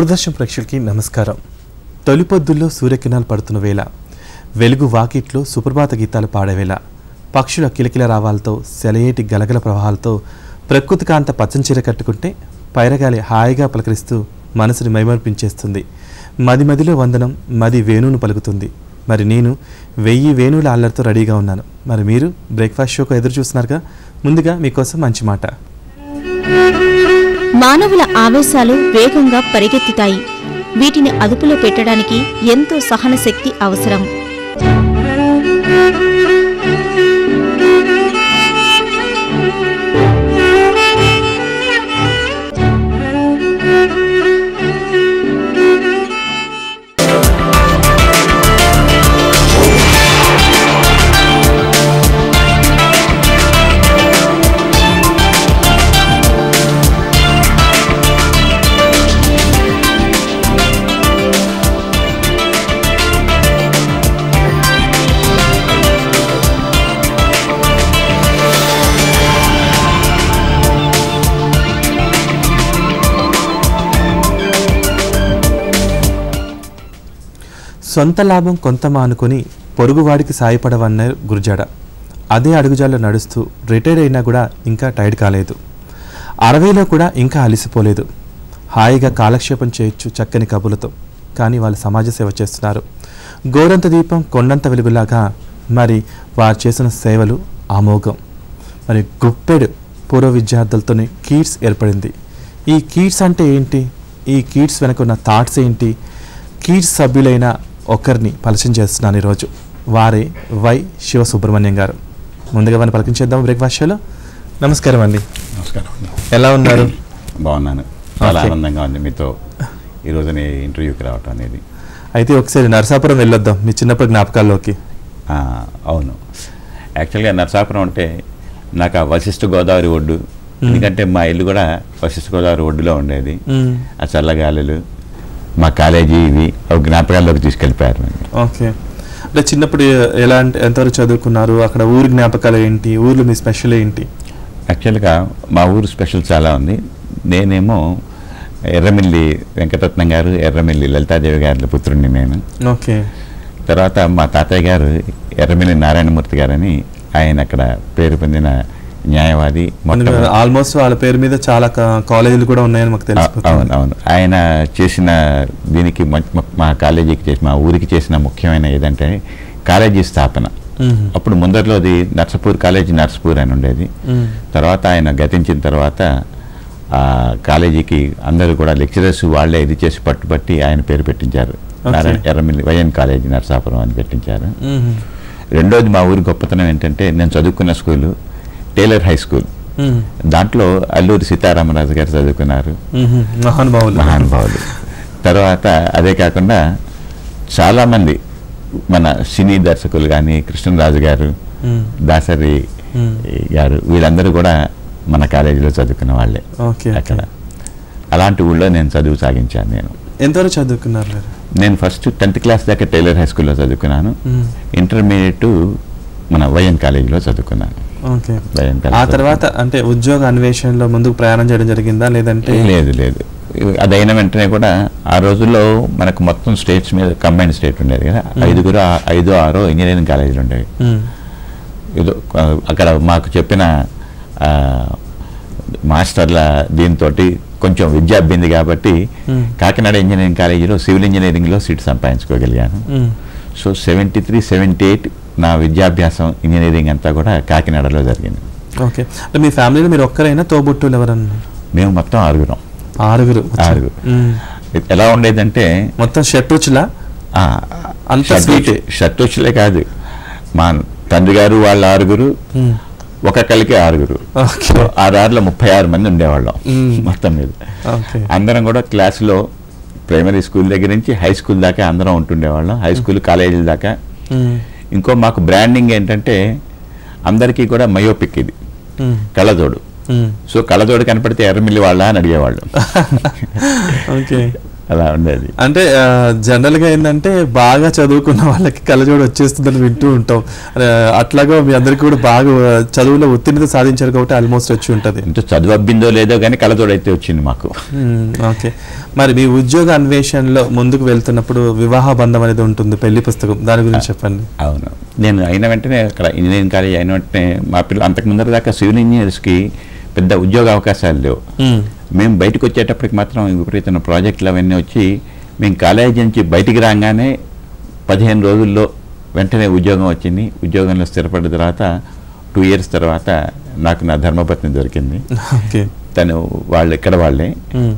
దూరదర్శన్ ప్రేక్షకులకి నమస్కారం. తొలిపొద్దుల్లో సూర్యకిరణాలు పడుతున్న వేళ వెలుగు వాకిట్లో సుప్రభాత గీతాలు పాడే వేళ పక్షుల కిలకిల రావాలతో సెలయేటి గలగల ప్రవాహాలతో ప్రకృతి కాంత పచ్చని చీర కట్టుకుంటే పైరగాలి హాయిగా పలకరిస్తూ మనసుని మైమర్పించేస్తుంది. మది మదిలో వందనం మది వేణువును పలుకుతుంది. మరి నేను వెయ్యి వేణువుల అల్లరితో రెడీగా ఉన్నాను. మరి మీరు బ్రేక్ఫాస్ట్ షోకు ఎదురు చూస్తున్నారుగా ముందుగా మీకోసం మంచి మాట. మానవుల ఆవేశాలు వేగంగా పరిగెత్తుతాయి. వీటిని అదుపులో పెట్టడానికి ఎంతో సహన శక్తి అవసరం. సొంత లాభం కొంత మానుకొని పొరుగువాడికి సాయపడవన్నారు గురుజాడ. అదే అడుగుజాల్లో నడుస్తూ రిటైర్ అయినా కూడా ఇంకా టైర్డ్ కాలేదు. అరవైలో కూడా ఇంకా అలిసిపోలేదు. హాయిగా కాలక్షేపం చేయొచ్చు చక్కని కబులతో కానీ వాళ్ళు సమాజ సేవ చేస్తున్నారు. గోరంత దీపం కొండంత వెలుగులాగా మరి వారు చేసిన సేవలు అమోఘం మరి గుప్పెడు పూర్వ విద్యార్థులతోనే కీట్స్ ఏర్పడింది. ఈ కీట్స్ అంటే ఏంటి? ఈ కీట్స్ వెనక ఉన్న థాట్స్ ఏంటి? కీట్స్ సభ్యులైన ఒకరిని పరిచయం చేస్తున్నాను ఈరోజు. వారే వై శివ సుబ్రహ్మణ్యం గారు. ముందుగా వారిని పలకించేద్దాం బ్రేక్ఫాస్ట్ షోలో. నమస్కారం అండి. నమస్కారం. ఎలా ఉన్నారు? బాగున్నాను. చాలా. ఆనందంగా ఉంది మీతో ఈరోజు ఇంటర్వ్యూకి రావటం అనేది. అయితే ఒకసారి నరసాపురం వెళ్ళొద్దాం మీ చిన్నప్పటి జ్ఞాపకాల్లోకి. అవును. యాక్చువల్గా నరసాపురం అంటే నాకు ఆ వశిష్ఠ గోదావరి ఒడ్డు. ఎందుకంటే మా ఇల్లు కూడా వశిష్ఠ గోదావరి ఒడ్డులో ఉండేది. ఆ చల్లగాలులు మా కాలేజీ ఇవి అవి జ్ఞాపకాల్లోకి తీసుకెళ్ళిపోయారు. ఓకే. అంటే చిన్నప్పుడు ఎలా ఎంతవరకు చదువుకున్నారు? అక్కడ ఊరి జ్ఞాపకాలు ఏంటి? ఊర్లో మీ స్పెషల్ ఏంటి? యాక్చువల్గా మా ఊరు స్పెషల్ చాలా ఉంది. నేనేమో ఎర్రమిల్లి వెంకటరత్నం గారు ఎర్రమిల్లి లలితాదేవి గారి పుత్రుడిని నేను. ఓకే. తర్వాత మా తాతయ్య గారు ఎర్రమిల్లి నారాయణమూర్తి గారని ఆయన అక్కడ పేరు పొందిన న్యాయవాది ఆల్మోస్ట్ వాళ్ళ పేరు మీద చాలా కాలేజీలు కూడా ఉన్నాయని మాకు ఆ, అవును అవును ఆయన చేసిన దీనికి మ- కాలేజీకి చేసిన మా ఊరికి చేసిన ముఖ్యమైన ఏదంటే కాలేజీ స్థాపన. అప్పుడు ముందరలో అది నర్సపూర్ కాలేజీ నర్సపూర్ అని ఉండేది. తర్వాత ఆయన గతించిన తర్వాత ఆ కాలేజీకి అందరూ కూడా లెక్చరర్స్ వాళ్ళే ఇది చేసి పట్టుబట్టి ఆయన పేరు పెట్టించారు. నారాయణ ఎర్రమిల్లి వైఎన్ కాలేజీ నర్సాపురం అని పెట్టించారు. రెండోది మా ఊరి గొప్పతనం ఏంటంటే నేను చదువుకున్న స్కూలు టైలర్ హై స్కూల్. దాంట్లో అల్లూరి సీతారామరాజు గారు చదువుకున్నారు. మహానుభావులు మహానుభావులు తర్వాత అదే కాకుండా చాలామంది మన సినీ దర్శకులు కానీ కృష్ణరాజు గారు. దాసరి. గారు వీళ్ళందరూ కూడా మన కాలేజీలో చదువుకున్న వాళ్ళే ఓకే అక్కడ అలాంటి ఊళ్ళో నేను చదువు సాగించాను నేను ఎంతవరకు చదువుకున్నారు నేను ఫస్ట్ టెన్త్ క్లాస్ దాకా టైలర్ హై స్కూల్లో చదువుకున్నాను. ఇంటర్మీడియట్ మన వైఎన్ కాలేజీలో చదువుకున్నాను ఆ తర్వాత అంటే ఉద్యోగ అన్వేషణలో ముందుకు ప్రయాణం చేయడం జరిగిందా? లేదంటే లేదు లేదు. అదైన వెంటనే కూడా ఆ రోజుల్లో మనకు మొత్తం స్టేట్స్ మీద కంబైన్డ్ స్టేట్ ఉండేది కదా. ఐదుగురు ఐదో ఆరో ఇంజనీరింగ్ కాలేజీలు ఉండేవి. అక్కడ మాకు చెప్పిన మాస్టర్ల దీంతో కొంచెం విద్య అబ్బింది కాబట్టి. కాకినాడ ఇంజనీరింగ్ కాలేజీలో సివిల్ ఇంజనీరింగ్లో seat సంపాదించుకోగలిగాను. So seventy three seventy eight నా విద్యాభ్యాసం ఇంజనీరింగ్ అంతా కూడా కాకినాడలో జరిగింది. ఓకే. అంటే మీ ఫ్యామిలీలో మీరు ఒక్కరైనా తోబుట్టులు ఎవరన్నా? మేము మొత్తం ఆరుగురం. ఆరుగురు. ఆరుగురు. ఎలా ఉండేదంటే మొత్తం షట్రుచులా అంత షర్టు- sweet. షర్టుచ్చులే కాదు. మా తండ్రి గారు వాళ్ళ ఆరుగురు. ఒక కలికి ఆరుగురు. ఓకే. ఆరు ముప్పై ఆరు మంది ఉండేవాళ్ళం. మొత్తం మీద. అందరం కూడా క్లాసులో ప్రైమరీ స్కూల్ దగ్గర నుంచి హై స్కూల్ దాకా అందరం ఉంటుండేవాళ్ళం. హై స్కూల్ కాలేజీల దాకా. ఇంకో మాకు బ్రాండింగ్ ఏంటంటే అందరికీ కూడా మయోపిక్ ఇది. కళ్ళజోడు. సో కళ్ళజోడు కనపడితే ఎర్రమిల్లి వాళ్ళ అని అడిగేవాళ్ళు అలా ఉండేది. అంటే ఆ, జనరల్గా ఏంటంటే బాగా చదువుకున్న వాళ్ళకి కళ్ళజోడు వచ్చేస్తుందని వింటూ ఉంటాం. అట్లాగా మీ అందరికీ కూడా బాగా చదువులో ఉత్తీర్ణత సాధించారు కాబట్టి ఆల్మోస్ట్ వచ్చి ఉంటది. ఇంత చదువు అబ్బిందో లేదో కానీ కళ్ళతోడైతే వచ్చింది మాకు. ఓకే. మరి మీ ఉద్యోగ అన్వేషణలో ముందుకు వెళ్తున్నప్పుడు వివాహ బంధం అనేది ఉంటుంది పెళ్ళి పుస్తకం. దాని గురించి చెప్పండి. అవును. నేను అయిన వెంటనే అక్కడ ఇంజనీరింగ్ కాలేజ్ అయిన వెంటనే మా పిల్లలు అంతకు ముందర దాకా సివిల్ ఇంజనీర్స్కి పెద్ద ఉద్యోగ అవకాశాలు లేవు. మ్మ్. బయటకు వచ్చేటప్పటికి మాత్రం విపరీతమైన ప్రాజెక్టులు అవన్నీ వచ్చి మేము కాలేజీ నుంచి బయటికి రాగానే పదిహేను రోజుల్లో వెంటనే ఉద్యోగం వచ్చింది. ఉద్యోగంలో స్థిరపడిన తర్వాత టూ ఇయర్స్ తర్వాత నాకు నా ధర్మపత్ని దొరికింది. తను వాళ్ళు ఇక్కడ వాళ్ళే.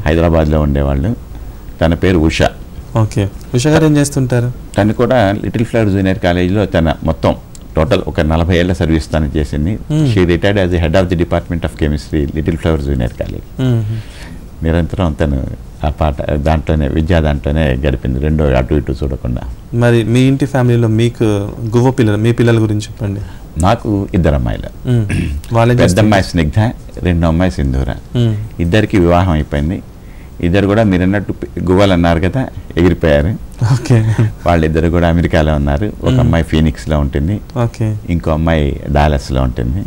హైదరాబాద్లో ఉండేవాళ్ళు. తన పేరు ఉష. ఓకే. ఉషా గారు ఏం చేస్తుంటారు? తను కూడా లిటిల్ ఫ్లవర్ జూనియర్ కాలేజీలో తన మొత్తం టోటల్ ఒక నలభై ఏళ్ళ సర్వీస్ తను చేసింది Hmm. She retired as head of the department of chemistry little flower junior college. నిరంతరం తను ఆ పాట దాంట్లోనే విద్యా దాంట్లోనే గడిపింది రెండో అటు ఇటు చూడకుండా మరి మీ ఇంటి ఫ్యామిలీలో మీకు గువ్వ పిల్లలు మీ పిల్లల గురించి చెప్పండి నాకు ఇద్దరు అమ్మాయిలు మ్మ్. వాళ్ళేం పెద్ద? అమ్మాయి స్నిగ్ధ రెండో అమ్మాయి సింధూర మ్మ్. ఇద్దరికి వివాహం అయిపోయింది ఇద్దరు కూడా మీరు అన్నట్టు గువ్వలు అన్నారు కదా ఎగిరిపోయారు. ఓకే. వాళ్ళిద్దరు కూడా అమెరికాలో ఉన్నారు. ఒక. అమ్మాయి ఫీనిక్స్లో ఉంటుంది. ఓకే. ఇంకో అమ్మాయి డాలస్లో ఉంటుంది.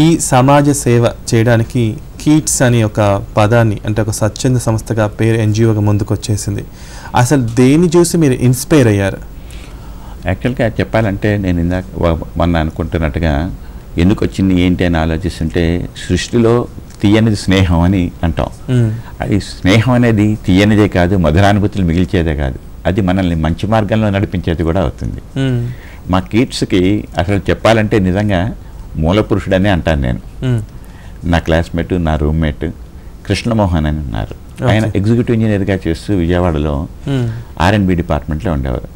ఈ సమాజ సేవ చేయడానికి కీట్స్ అని ఒక పదాన్ని అంటే ఒక స్వచ్ఛంద సంస్థగా పేరు ఎన్జిఓగా ముందుకు వచ్చేసింది అసలు దేన్ని చూసి మీరు ఇన్స్పైర్ అయ్యారు? యాక్చువల్గా చెప్పాలంటే నేను ఇందాక మొన్న అనుకుంటున్నట్టుగా ఎందుకు వచ్చింది ఏంటి అని ఆలోచిస్తుంటే సృష్టిలో తీయనిది స్నేహం అని అంటాం. అది స్నేహం అనేది తీయనిదే కాదు మధురానుభూతులు మిగిల్చేదే కాదు అది మనల్ని మంచి మార్గంలో నడిపించేది కూడా అవుతుంది. మా కిడ్స్కి అసలు చెప్పాలంటే నిజంగా మూలపురుషుడనే అంటాను నేను. నా క్లాస్మేట్ నా రూమ్మేట్ కృష్ణమోహన్ అని ఉన్నారు ఆయన. ఎగ్జిక్యూటివ్ ఇంజనీర్గా చేస్తూ విజయవాడలో. ఆర్ఎండ్బి డిపార్ట్మెంట్లో ఉండేవారు.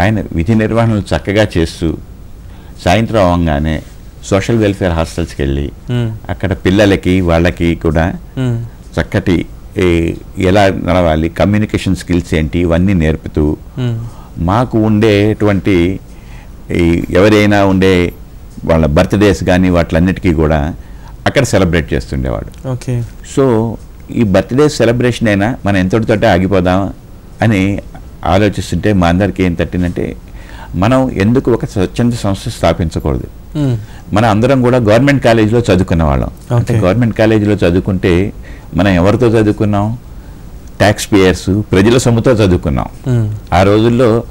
ఆయన విధి నిర్వహణలు చక్కగా చేస్తూ సాయంత్రం అవ్వగానే సోషల్ వెల్ఫేర్ హాస్టల్స్కి వెళ్ళి. అక్కడ పిల్లలకి వాళ్ళకి కూడా. చక్కటి ఎలా నడవాలి కమ్యూనికేషన్ స్కిల్స్ ఏంటి ఇవన్నీ నేర్పుతూ. మాకు ఉండేటువంటి ఈ ఎవరైనా ఉండే వాళ్ళ బర్త్డేస్ కానీ వాటిలన్నిటికీ కూడా అక్కడ సెలబ్రేట్ చేస్తుండేవాడు ఓకే సో ఈ బర్త్డే సెలబ్రేషన్ అయినా మనం ఎంతటితోటే ఆగిపోదాం అని ఆలోచిస్తుంటే మా అందరికీ ఏం తట్టిందంటే మనం ఎందుకు ఒక స్వచ్ఛంద సంస్థ స్థాపించకూడదు. మన అందరం కూడా గవర్నమెంట్ కాలేజీలో చదువుకున్న వాళ్ళం. అంటే. గవర్నమెంట్ కాలేజీలో చదువుకుంటే మనం ఎవరితో చదువుకున్నాం? ట్యాక్స్ పేయర్స్ ప్రజల సొమ్ముతో చదువుకున్నాం. మ్మ్. ఆ రోజుల్లో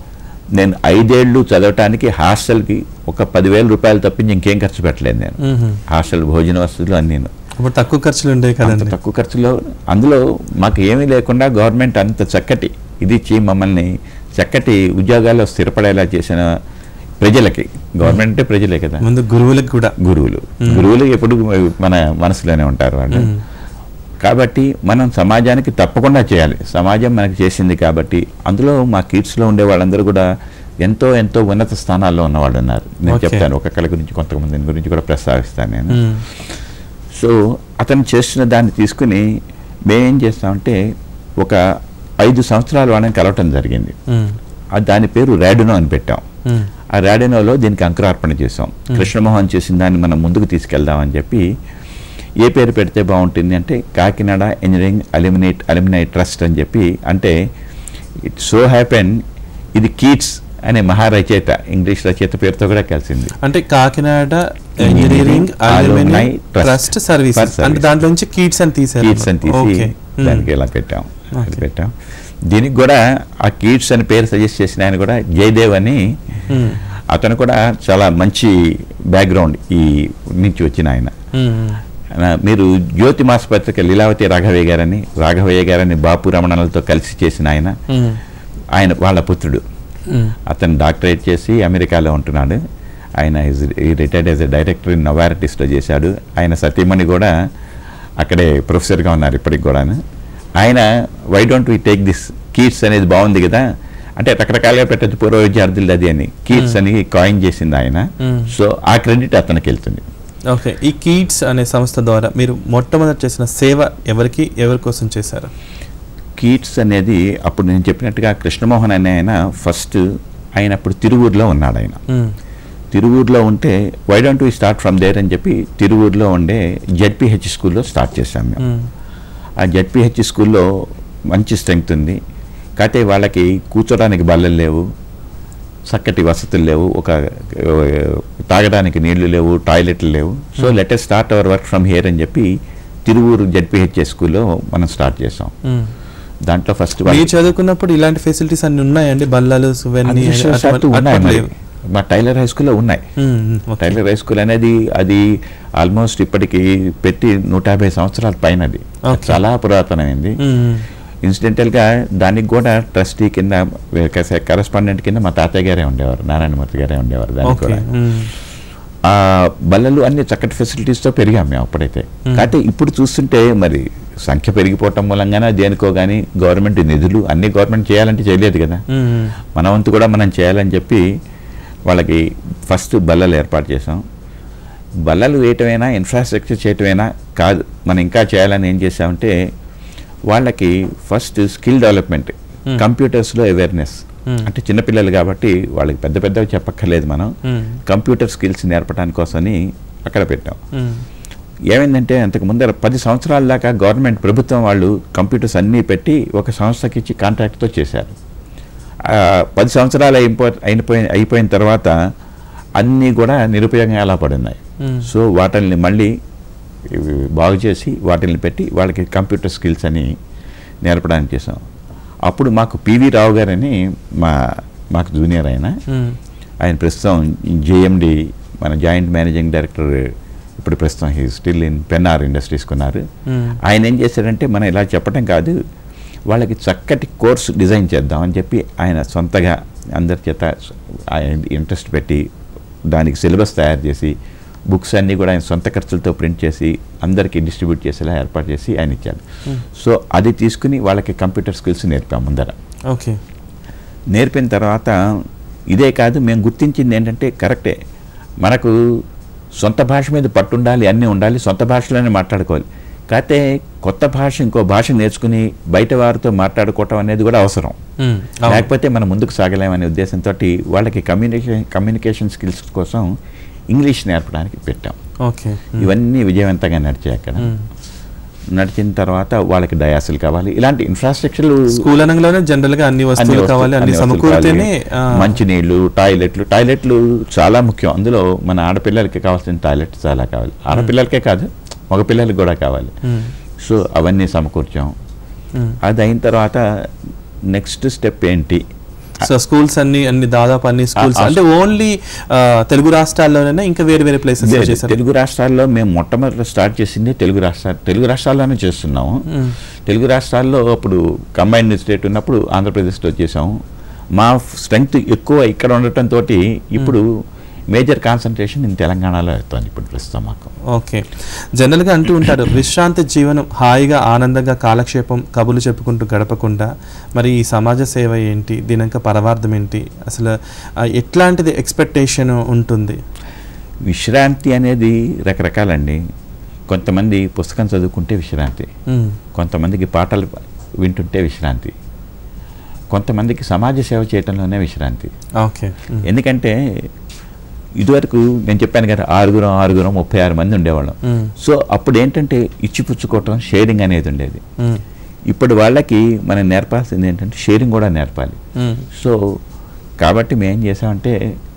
నేను ఐదేళ్ళు చదవటానికి హాస్టల్కి ఒక పదివేల రూపాయలు తప్పించి ఇంకేం ఖర్చు పెట్టలేదు నేను. మ్మ్. హాస్టల్ భోజన వసతులు అన్నీ అప్పుడు తక్కువ ఖర్చులు ఉండేవి కదండి. తక్కువ ఖర్చులో అందులో మాకు ఏమీ లేకుండా గవర్నమెంట్ అంత చక్కటి ఇది ఇచ్చి మమ్మల్ని చక్కటి ఉద్యోగాల్లో స్థిరపడేలా చేసిన ప్రజలకి గవర్నమెంట్ అంటే ప్రజలే కదా. ముందు గురువులకు కూడా. గురువులు. గురువులు ఎప్పుడు మన మనసులోనే ఉంటారు వాళ్ళు. కాబట్టి మనం సమాజానికి తప్పకుండా చేయాలి. సమాజం మనకి చేసింది కాబట్టి అందులో మా కిడ్స్లో ఉండే వాళ్ళందరూ కూడా ఎంతో ఎంతో ఉన్నత స్థానాల్లో ఉన్న వాళ్ళు ఉన్నారు. నేను. చెప్తాను ఒక్కొక్కరి గురించి కొంతమంది గురించి కూడా ప్రస్తావిస్తాను నేను. సో అతను చేస్తున్న దాన్ని తీసుకుని మేమేం చేస్తామంటే ఒక ఐదు సంవత్సరాలు వాళ్ళని కలవటం జరిగింది. దాని పేరు ర్యాడినో అని పెట్టాం. ఆ ర్యాడినోలో దీనికి అంకురార్పణ చేసాం కృష్ణమోహన్ చేసిన దాన్ని మనం ముందుకు తీసుకెళ్దామని చెప్పి ఏ పేరు పెడితే బాగుంటుంది అంటే కాకినాడ ఇంజనీరింగ్ అలిమినేట్ అలిమినై ట్రస్ట్ అని చెప్పి అంటే ఇట్ సో హ్యాపెన్ ఇది కీట్స్ అనే మహారచయిత ఇంగ్లీష్ రచయిత పేరుతో కూడా కలిసింది అంటే కాకినాడ ఇంజనీరింగ్. ట్రస్ట్ సర్వీస్ అంటే. దాంట్లో నుంచి కీట్స్ అని తీసారు కీట్స్ అని తీసి దానికి ఇలా పెట్టాం. పెట్టాం దీనికి కూడా ఆ కీట్స్ అని పేరు సజెస్ట్ చేసిన ఆయన కూడా జయదేవ్ అని. అతను కూడా చాలా మంచి బ్యాక్గ్రౌండ్ ఈ నుంచి వచ్చిన ఆయన. ఆ, మీరు జ్యోతి మాస పత్రిక లీలావతి రాఘవయ్య గారని రాఘవయ్య గారని బాపు రమణలతో కలిసి చేసిన ఆయన. మ్మ్. ఆయన వాళ్ళ పుత్రుడు. అతను డాక్టరేట్ చేసి అమెరికాలో ఉంటున్నాడు. ఆయన retired as a director in నవారిటీస్లో చేశాడు. ఆయన సతీమణి కూడా అక్కడే ప్రొఫెసర్గా ఉన్నారు ఇప్పటికి కూడాను. ఆయన why don't we take this KITS అనేది బాగుంది కదా? అంటే రకరకాలుగా పెట్టచ్చు పూర్వ విద్యార్థులు అది అని. కీట్స్ అని కాయిన్ చేసింది ఆయన. సో ఆ క్రెడిట్ అతనికి వెళ్తుంది. ఓకే. ఈ కీట్స్ అనే సంస్థ ద్వారా మీరు మొట్టమొదటి చేసిన సేవ ఎవరికి ఎవరి కోసం చేశారు? కీట్స్ అనేది అప్పుడు నేను చెప్పినట్టుగా కృష్ణమోహన్ అనే ఆయన ఫస్ట్ ఆయన అప్పుడు తిరువూరులో ఉన్నాడు ఆయన. తిరువూరులో ఉంటే why don't we start from there అని చెప్పి తిరువూరులో ఉండే జెడ్పిహెచ్ స్కూల్లో స్టార్ట్ చేశాం మ్మ్. ఆ జెడ్పిహెచ్ స్కూల్లో మంచి స్ట్రెంగ్త్ ఉంది. కాకపోతే వాళ్ళకి కూర్చోడానికి బల్లలు లేవు చక్కటి వసతులు లేవు ఒక తాగడానికి నీళ్ళు లేవు టాయిలెట్లు లేవు so let us start our work from here అని చెప్పి తిరువూరు జడ్పిహెచ్ఎస్ స్కూల్లో మనం స్టార్ట్ చేసాం మ్మ్. దాంట్లో ఫస్ట్ మీరు చదువుకున్నప్పుడు ఇలాంటి ఫెసిలిటీస్ అన్ని ఉన్నాయండి బల్లలు ఉన్నాయి. మా టైలర్ హై స్కూల్లో ఉన్నాయి ఓకే. టైలర్ హై స్కూల్ అనేది అది ఆల్మోస్ట్ ఇప్పటికి పెట్టి నూట యాభై సంవత్సరాల పైన అది ఓకే. చాలా పురాతనమైంది. ఇన్సిడెంటల్గా దానికి కూడా ట్రస్టీ కింద కరెస్పాండెంట్ కింద మా తాతయ్య గారే ఉండేవారు నారాయణమూర్తి గారే ఉండేవారు దానికి కూడా. ఆ బల్లలు అన్ని చక్కటి ఫెసిలిటీస్తో పెరిగాం మేము అప్పుడైతే. కాకపోతే ఇప్పుడు చూస్తుంటే మరి సంఖ్య పెరిగిపోవటం మూలంగానే దేనికో కానీ గవర్నమెంట్ నిధులు అన్ని గవర్నమెంట్ చేయాలంటే చేయలేదు కదా. మన వంతు కూడా మనం చేయాలని చెప్పి వాళ్ళకి ఫస్ట్ బల్లలు ఏర్పాటు చేసాం బల్లలు వేయటమైనా ఇన్ఫ్రాస్ట్రక్చర్ చేయటమైనా కాదు మనం ఇంకా చేయాలని ఏం చేసామంటే వాళ్ళకి ఫస్ట్ స్కిల్ డెవలప్మెంట్ Hmm. కంప్యూటర్స్లో అవేర్నెస్ Hmm. అంటే చిన్నపిల్లలు కాబట్టి వాళ్ళకి పెద్ద పెద్దవి చెప్పక్కర్లేదు మనం. కంప్యూటర్ స్కిల్స్ నేర్పడానికి కోసమని అక్కడ పెట్టాం మ్మ్. ఏమైందంటే అంతకు ముందర పది సంవత్సరాల దాకా గవర్నమెంట్ ప్రభుత్వం వాళ్ళు కంప్యూటర్స్ అన్నీ పెట్టి ఒక సంస్థకి ఇచ్చి కాంట్రాక్ట్తో చేశారు పది సంవత్సరాలు అయిపో అయిపోయిన అయిపోయిన తర్వాత అన్నీ కూడా నిరుపయోగంగా అలా పడున్నాయి మ్మ్. సో వాటిని మళ్ళీ బాగు చేసి వాటిని పెట్టి వాళ్ళకి కంప్యూటర్ స్కిల్స్ అని నేర్పడానికి చేసాం అప్పుడు మాకు పివి రావు గారని మా మాకు జూనియర్ ఆయన. ఆయన ప్రస్తుతం జేఎండి మన జాయింట్ మేనేజింగ్ డైరెక్టర్ ఇప్పుడు ప్రస్తుతం he still in Pennar industries కొన్నారు. ఆయన ఏం చేశారంటే మనం ఇలా చెప్పడం కాదు వాళ్ళకి చక్కటి కోర్సు డిజైన్ చేద్దాం అని చెప్పి ఆయన సొంతగా అందరి చేత ఆయన ఇంట్రెస్ట్ పెట్టి దానికి సిలబస్ తయారు చేసి బుక్స్ అన్నీ కూడా ఆయన సొంత ఖర్చులతో ప్రింట్ చేసి అందరికీ డిస్ట్రిబ్యూట్ చేసేలా ఏర్పాటు చేసి ఆయన ఇచ్చారు సో అది తీసుకుని వాళ్ళకి కంప్యూటర్ స్కిల్స్ నేర్పాం ముందర. ఓకే. నేర్పిన తర్వాత ఇదే కాదు మేము గుర్తించింది ఏంటంటే కరెక్టే. మనకు సొంత భాష మీద పట్టు ఉండాలి అన్నీ ఉండాలి సొంత భాషలోనే మాట్లాడుకోవాలి. కాకపోతే కొత్త భాష ఇంకో భాష నేర్చుకుని బయట వారితో మాట్లాడుకోవటం అనేది కూడా అవసరం. అవును. లేకపోతే మనం ముందుకు సాగలేమనే ఉద్దేశంతో వాళ్ళకి కమ్యూనికేషన్ కమ్యూనికేషన్ స్కిల్స్ కోసం ఇంగ్లీష్ నేర్పడానికి పెట్టాం. ఓకే. ఇవన్నీ విజయవంతంగా నడిచాయి అక్కడ. నడిచిన తర్వాత వాళ్ళకి డయాసులు కావాలి. ఇలాంటి ఇన్ఫ్రాస్ట్రక్చర్లు స్కూల్ అనగానే జనరల్గా అన్ని వస్తువులు వస్తు- కావాలి అన్ని సమకూరితేనే. ఆ, మంచినీళ్ళు టాయిలెట్లు టాయిలెట్లు చాలా ముఖ్యం. అందులో మన ఆడపిల్లలకి కావాల్సిన టాయిలెట్ చాలా కావాలి. ఆడపిల్లలకే కాదు మగ పిల్లలకి కూడా కావాలి. సో అవన్నీ సమకూర్చాం. అది అయిన తర్వాత నెక్స్ట్ స్టెప్ ఏంటి? సో స్కూల్స్ అన్ని అన్ని దాదాపు అన్ని స్కూల్స్ అంటే ఓన్లీ తెలుగు రాష్ట్రాల్లోనే ఇంకా వేరే వేరే ప్లేసెస్ చేశారు. తెలుగు రాష్ట్రాల్లో మేము మొట్టమొదటి స్టార్ట్ చేసింది తెలుగు రాష్ట్రాలు తెలుగు రాష్ట్రాల్లోనే చేస్తున్నాము. తెలుగు రాష్ట్రాల్లో అప్పుడు కంబైన్డ్ స్టేట్ ఉన్నప్పుడు ఆంధ్రప్రదేశ్లో చేసాము మా స్ట్రెంగ్త్ ఎక్కువ ఇక్కడ ఉండటంతో ఇప్పుడు మేజర్ కాన్సన్ట్రేషన్ ఇన్ తెలంగాణలో అవుతుంది ఇప్పుడు ప్రస్తుతం మాకు. ఓకే. జనరల్గా అంటూ ఉంటారు విశ్రాంతి జీవనం హాయిగా ఆనందంగా కాలక్షేపం కబులు చెప్పుకుంటూ గడపకుండా మరి ఈ సమాజ సేవ ఏంటి దీనిక పరమార్థం ఏంటి అసలు ఎట్లాంటిది ఎక్స్పెక్టేషన్ ఉంటుంది? విశ్రాంతి అనేది రకరకాలండి. కొంతమంది పుస్తకం చదువుకుంటే విశ్రాంతి. కొంతమందికి పాటలు వింటుంటే విశ్రాంతి. కొంతమందికి సమాజ సేవ చేయటంలోనే విశ్రాంతి. ఓకే. ఎందుకంటే ఇదివరకు నేను చెప్పాను కదా ఆరుగురం ఆరుగురం ముప్పై ఆరు మంది ఉండేవాళ్ళం. సో అప్పుడు ఏంటంటే ఇచ్చిపుచ్చుకోవటం షేరింగ్ అనేది ఉండేది. ఇప్పుడు వాళ్ళకి మనం నేర్పాల్సింది ఏంటంటే షేరింగ్ కూడా నేర్పాలి. సో కాబట్టి మేము ఏం చేసామంటే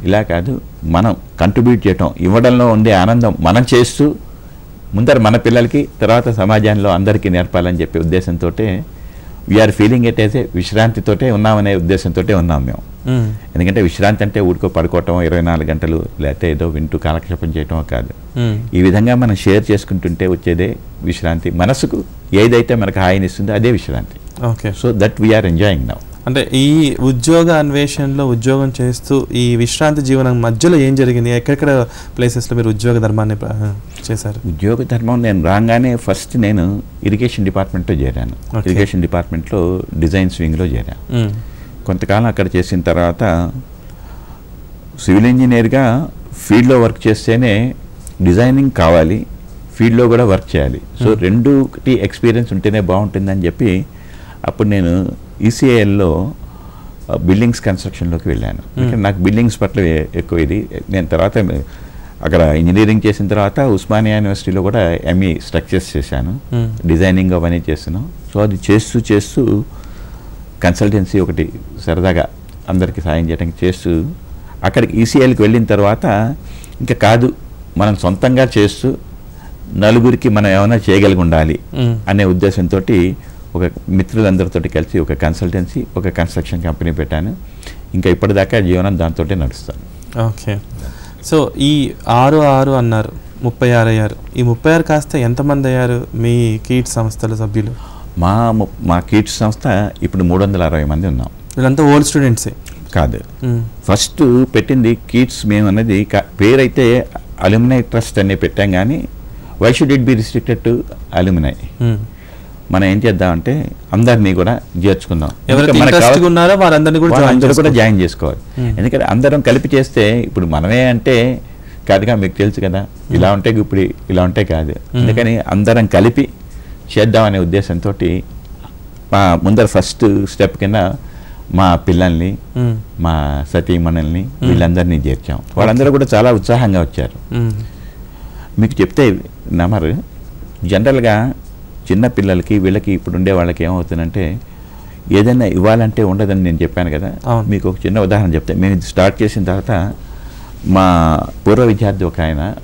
ఇలా కాదు మనం కంట్రిబ్యూట్ చేయటం ఇవ్వడంలో ఉండే ఆనందం మనం చేస్తూ ముందర మన పిల్లలకి తర్వాత సమాజంలో అందరికీ నేర్పాలని చెప్పే ఉద్దేశంతో we are feeling it as a విశ్రాంతితోటే ఉన్నామనే ఉద్దేశంతో ఉన్నాం మేము. మ్మ్. ఎందుకంటే విశ్రాంతి అంటే ఊడుకో పడుకోవటం ఇరవై నాలుగు గంటలు లేకపోతే ఏదో వింటూ కాలక్షేపం చేయటం కాదు. మ్మ్. ఈ విధంగా మనం షేర్ చేసుకుంటుంటే వచ్చేదే విశ్రాంతి. మనసుకు ఏదైతే మనకు హాయినిస్తుందో అదే విశ్రాంతి. Okay so that we are enjoying now అంటే ఈ ఉద్యోగ అన్వేషణలో ఉద్యోగం చేస్తూ ఈ విశ్రాంతి జీవనం మధ్యలో ఏం జరిగింది? ఎక్కడెక్కడ ప్లేసెస్లో మీరు ఉద్యోగ ధర్మాన్ని చేశారు? ఉద్యోగ ధర్మం నేను రాగానే ఫస్ట్ నేను ఇరిగేషన్ డిపార్ట్మెంట్లో చేరాను. ఇరిగేషన్ డిపార్ట్మెంట్లో డిజైన్ స్వింగ్లో చేరాను. కొంతకాలం అక్కడ చేసిన తర్వాత సివిల్ ఇంజనీర్గా ఫీల్డ్లో వర్క్ చేస్తేనే డిజైనింగ్ కావాలి ఫీల్డ్లో కూడా వర్క్ చేయాలి. సో రెండుకి ఎక్స్పీరియన్స్ ఉంటేనే బాగుంటుందని చెప్పి అప్పుడు నేను ఈసీఐఎల్లో బిల్డింగ్స్ కన్స్ట్రక్షన్లోకి వెళ్ళాను. ఎందుకంటే నాకు బిల్డింగ్స్ పట్ల ఎక్కువ ఇది. నేను తర్వాత అక్కడ ఇంజనీరింగ్ చేసిన తర్వాత ఉస్మానియా యూనివర్సిటీలో కూడా ఎంఈ స్ట్రక్చర్స్ చేశాను. Hmm. డిజైనింగ్ అవన్నీ చేస్తున్నాం సో అది చేస్తూ చేస్తూ కన్సల్టెన్సీ ఒకటి సరదాగా అందరికీ సాయం చేయడానికి చేస్తూ అక్కడికి ఈసీఐకి వెళ్ళిన తర్వాత ఇంకా కాదు మనం సొంతంగా చేస్తూ నలుగురికి మనం ఏమైనా చేయగలిగి ఉండాలి మ్మ్. అనే ఉద్దేశంతో ఒక మిత్రులందరితో కలిసి ఒక కన్సల్టెన్సీ ఒక కన్స్ట్రక్షన్ కంపెనీ పెట్టాను. ఇంకా ఇప్పటిదాకా జీవనం దాంతో నడుస్తాను ఓకే. సో ఈ ఆరు ఆరు అన్నారు ముప్పై ఆరు అయ్యారు. ఈ ముప్పై ఆరు కాస్త ఎంతమంది అయ్యారు మీ కీట్ సంస్థల సభ్యులు? మా ము- కీట్స్ సంస్థ ఇప్పుడు మూడు వందల అరవై మంది ఉన్నాం. వీళ్ళంతా ఓల్డ్ స్టూడెంట్సే? కాదు. ఫస్ట్ పెట్టింది కీట్స్ మేము అన్నది క- పేరైతే అలుమినై ట్రస్ట్ అని పెట్టాం కానీ why should it be restricted to alumni మ్మ్. మనం ఏం చేద్దామంటే అందరినీ కూడా చేర్చుకుందాం. ఉన్నారో వారందరినీ కూడా కూడా చేసుకోవాలి. జాయిన్ చేసుకోవాలి. Hmm. ఎందుకంటే అందరం కలిపి చేస్తే ఇప్పుడు మనమే అంటే కాదుగా మీకు తెలుసు కదా ఇలా ఉంటే ఇప్పుడు ఇలా ఉంటే కాదు. అందుకని అందరం కలిపి చేద్దామనే ఉద్దేశంతో మా ముందర ఫస్ట్ స్టెప్ కింద మా పిల్లల్ని. మా సతీమణుల్ని వీళ్ళందరినీ చేర్చాం. వాళ్ళందరూ కూడా చాలా ఉత్సాహంగా వచ్చారు. మీకు చెప్తే నమ్మరు జనరల్గా చిన్న పిల్లలకి వీళ్ళకి ఇప్పుడు ఉండే వాళ్ళకి ఏమవుతుందంటే ఏదైనా ఇవ్వాలంటే ఉండదని నేను చెప్పాను కదా. మీకు ఒక చిన్న ఉదాహరణ చెప్తే. మేము ఇది స్టార్ట్ చేసిన తర్వాత మా పూర్వ విద్యార్థి ఒక ఆయన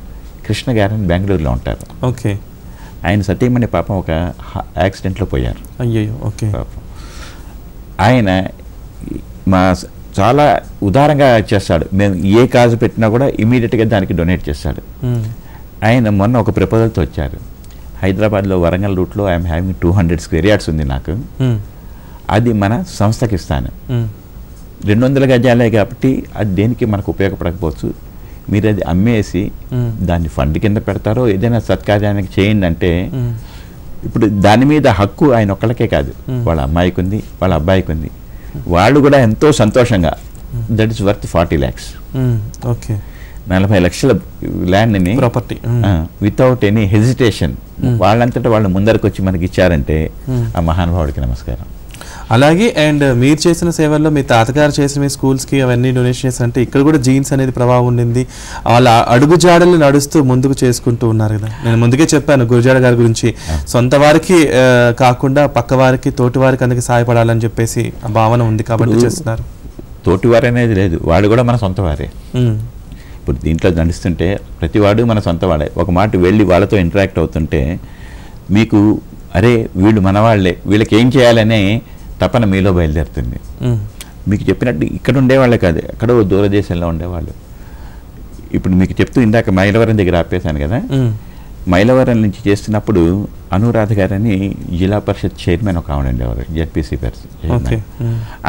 కృష్ణ గారని బెంగళూరులో ఉంటారు. ఓకే. ఆయన సతీమణి పాపం ఒక యాక్సిడెంట్లో పోయారు. అయ్యయ్యో ఓకే. పాపం. ఆయన మా చాలా ఉదారంగా చేస్తాడు. మేము ఏ కాజు పెట్టినా కూడా ఇమీడియట్గా దానికి డొనేట్ చేస్తాడు. ఆయన మొన్న ఒక ప్రపోజల్తో వచ్చారు. హైదరాబాద్లో వరంగల్ రూట్లో I'm having two hundred square yards ఉంది నాకు మ్మ్. అది మన సంస్థకి ఇస్తాను మ్మ్. రెండు వందల గజాలే కాబట్టి అది దేనికి మనకు ఉపయోగపడకపోవచ్చు మీరు అది అమ్మేసి మ్మ్. దాన్ని ఫండ్ కింద పెడతారో ఏదైనా సత్కార్యానికి చేయండి అంటే. ఇప్పుడు దాని మీద హక్కు ఆయన ఒక్కళ్ళకే కాదు. వాళ్ళ అమ్మాయికి ఉంది వాళ్ళ అబ్బాయికి ఉంది వాళ్ళు కూడా ఎంతో సంతోషంగా that is worth forty lakhs. Okay నలభై లక్షల ల్యాండ్ని ప్రాపర్టీ వితౌట్ ఎనీ హెజిటేషన్ వాళ్ళంతటా వాళ్ళు ముందరకు వచ్చి మనకి ఇచ్చారంటే Hmm. ఆ మహానుభావుడికి నమస్కారం. అలాగే అండ్ మీరు చేసిన సేవల్లో మీ తాతగారు చేసిన మీ స్కూల్స్కి అవన్నీ డొనేషన్ చేసిన అంటే ఇక్కడ కూడా జీన్స్ అనేది ప్రభావం ఉండింది. వాళ్ళ అడుగు జాడలు నడుస్తూ ముందుకు చేసుకుంటూ ఉన్నారు కదా. నేను ముందుకే చెప్పాను గురుజాడ గారి గురించి. సొంత వారికి కాకుండా పక్క వారికి తోటి వారికి అందుకే సహాయపడాలని చెప్పేసి భావన ఉంది కాబట్టి చేస్తున్నారు. తోటివారు అనేది లేదు. వాడు కూడా మన సొంత వారే. ఉమ్, ఇప్పుడు దీంట్లో నడుస్తుంటే ప్రతివాడు మన సొంత వాడే. ఒక మాట వెళ్ళి వాళ్ళతో ఇంటరాక్ట్ అవుతుంటే మీకు అరే వీళ్ళు మన వాళ్ళే వీళ్ళకి ఏం చేయాలనే తపన మీలో బయలుదేరుతుంది. మీకు చెప్పినట్టు ఇక్కడ ఉండేవాళ్ళే కాదు ఎక్కడో దూరదేశంలో ఉండేవాళ్ళు. ఇప్పుడు మీకు చెప్తూ ఇందాక మైలవరం దగ్గర ఆపేశాను కదా. మైలవరం నుంచి చేస్తున్నప్పుడు అనురాధ గారని జిల్లా పరిషత్ చైర్మన్ ఒక ఆవిడ ఉండేవారు జెడ్పీసీ పరిషత్ చైర్మన్.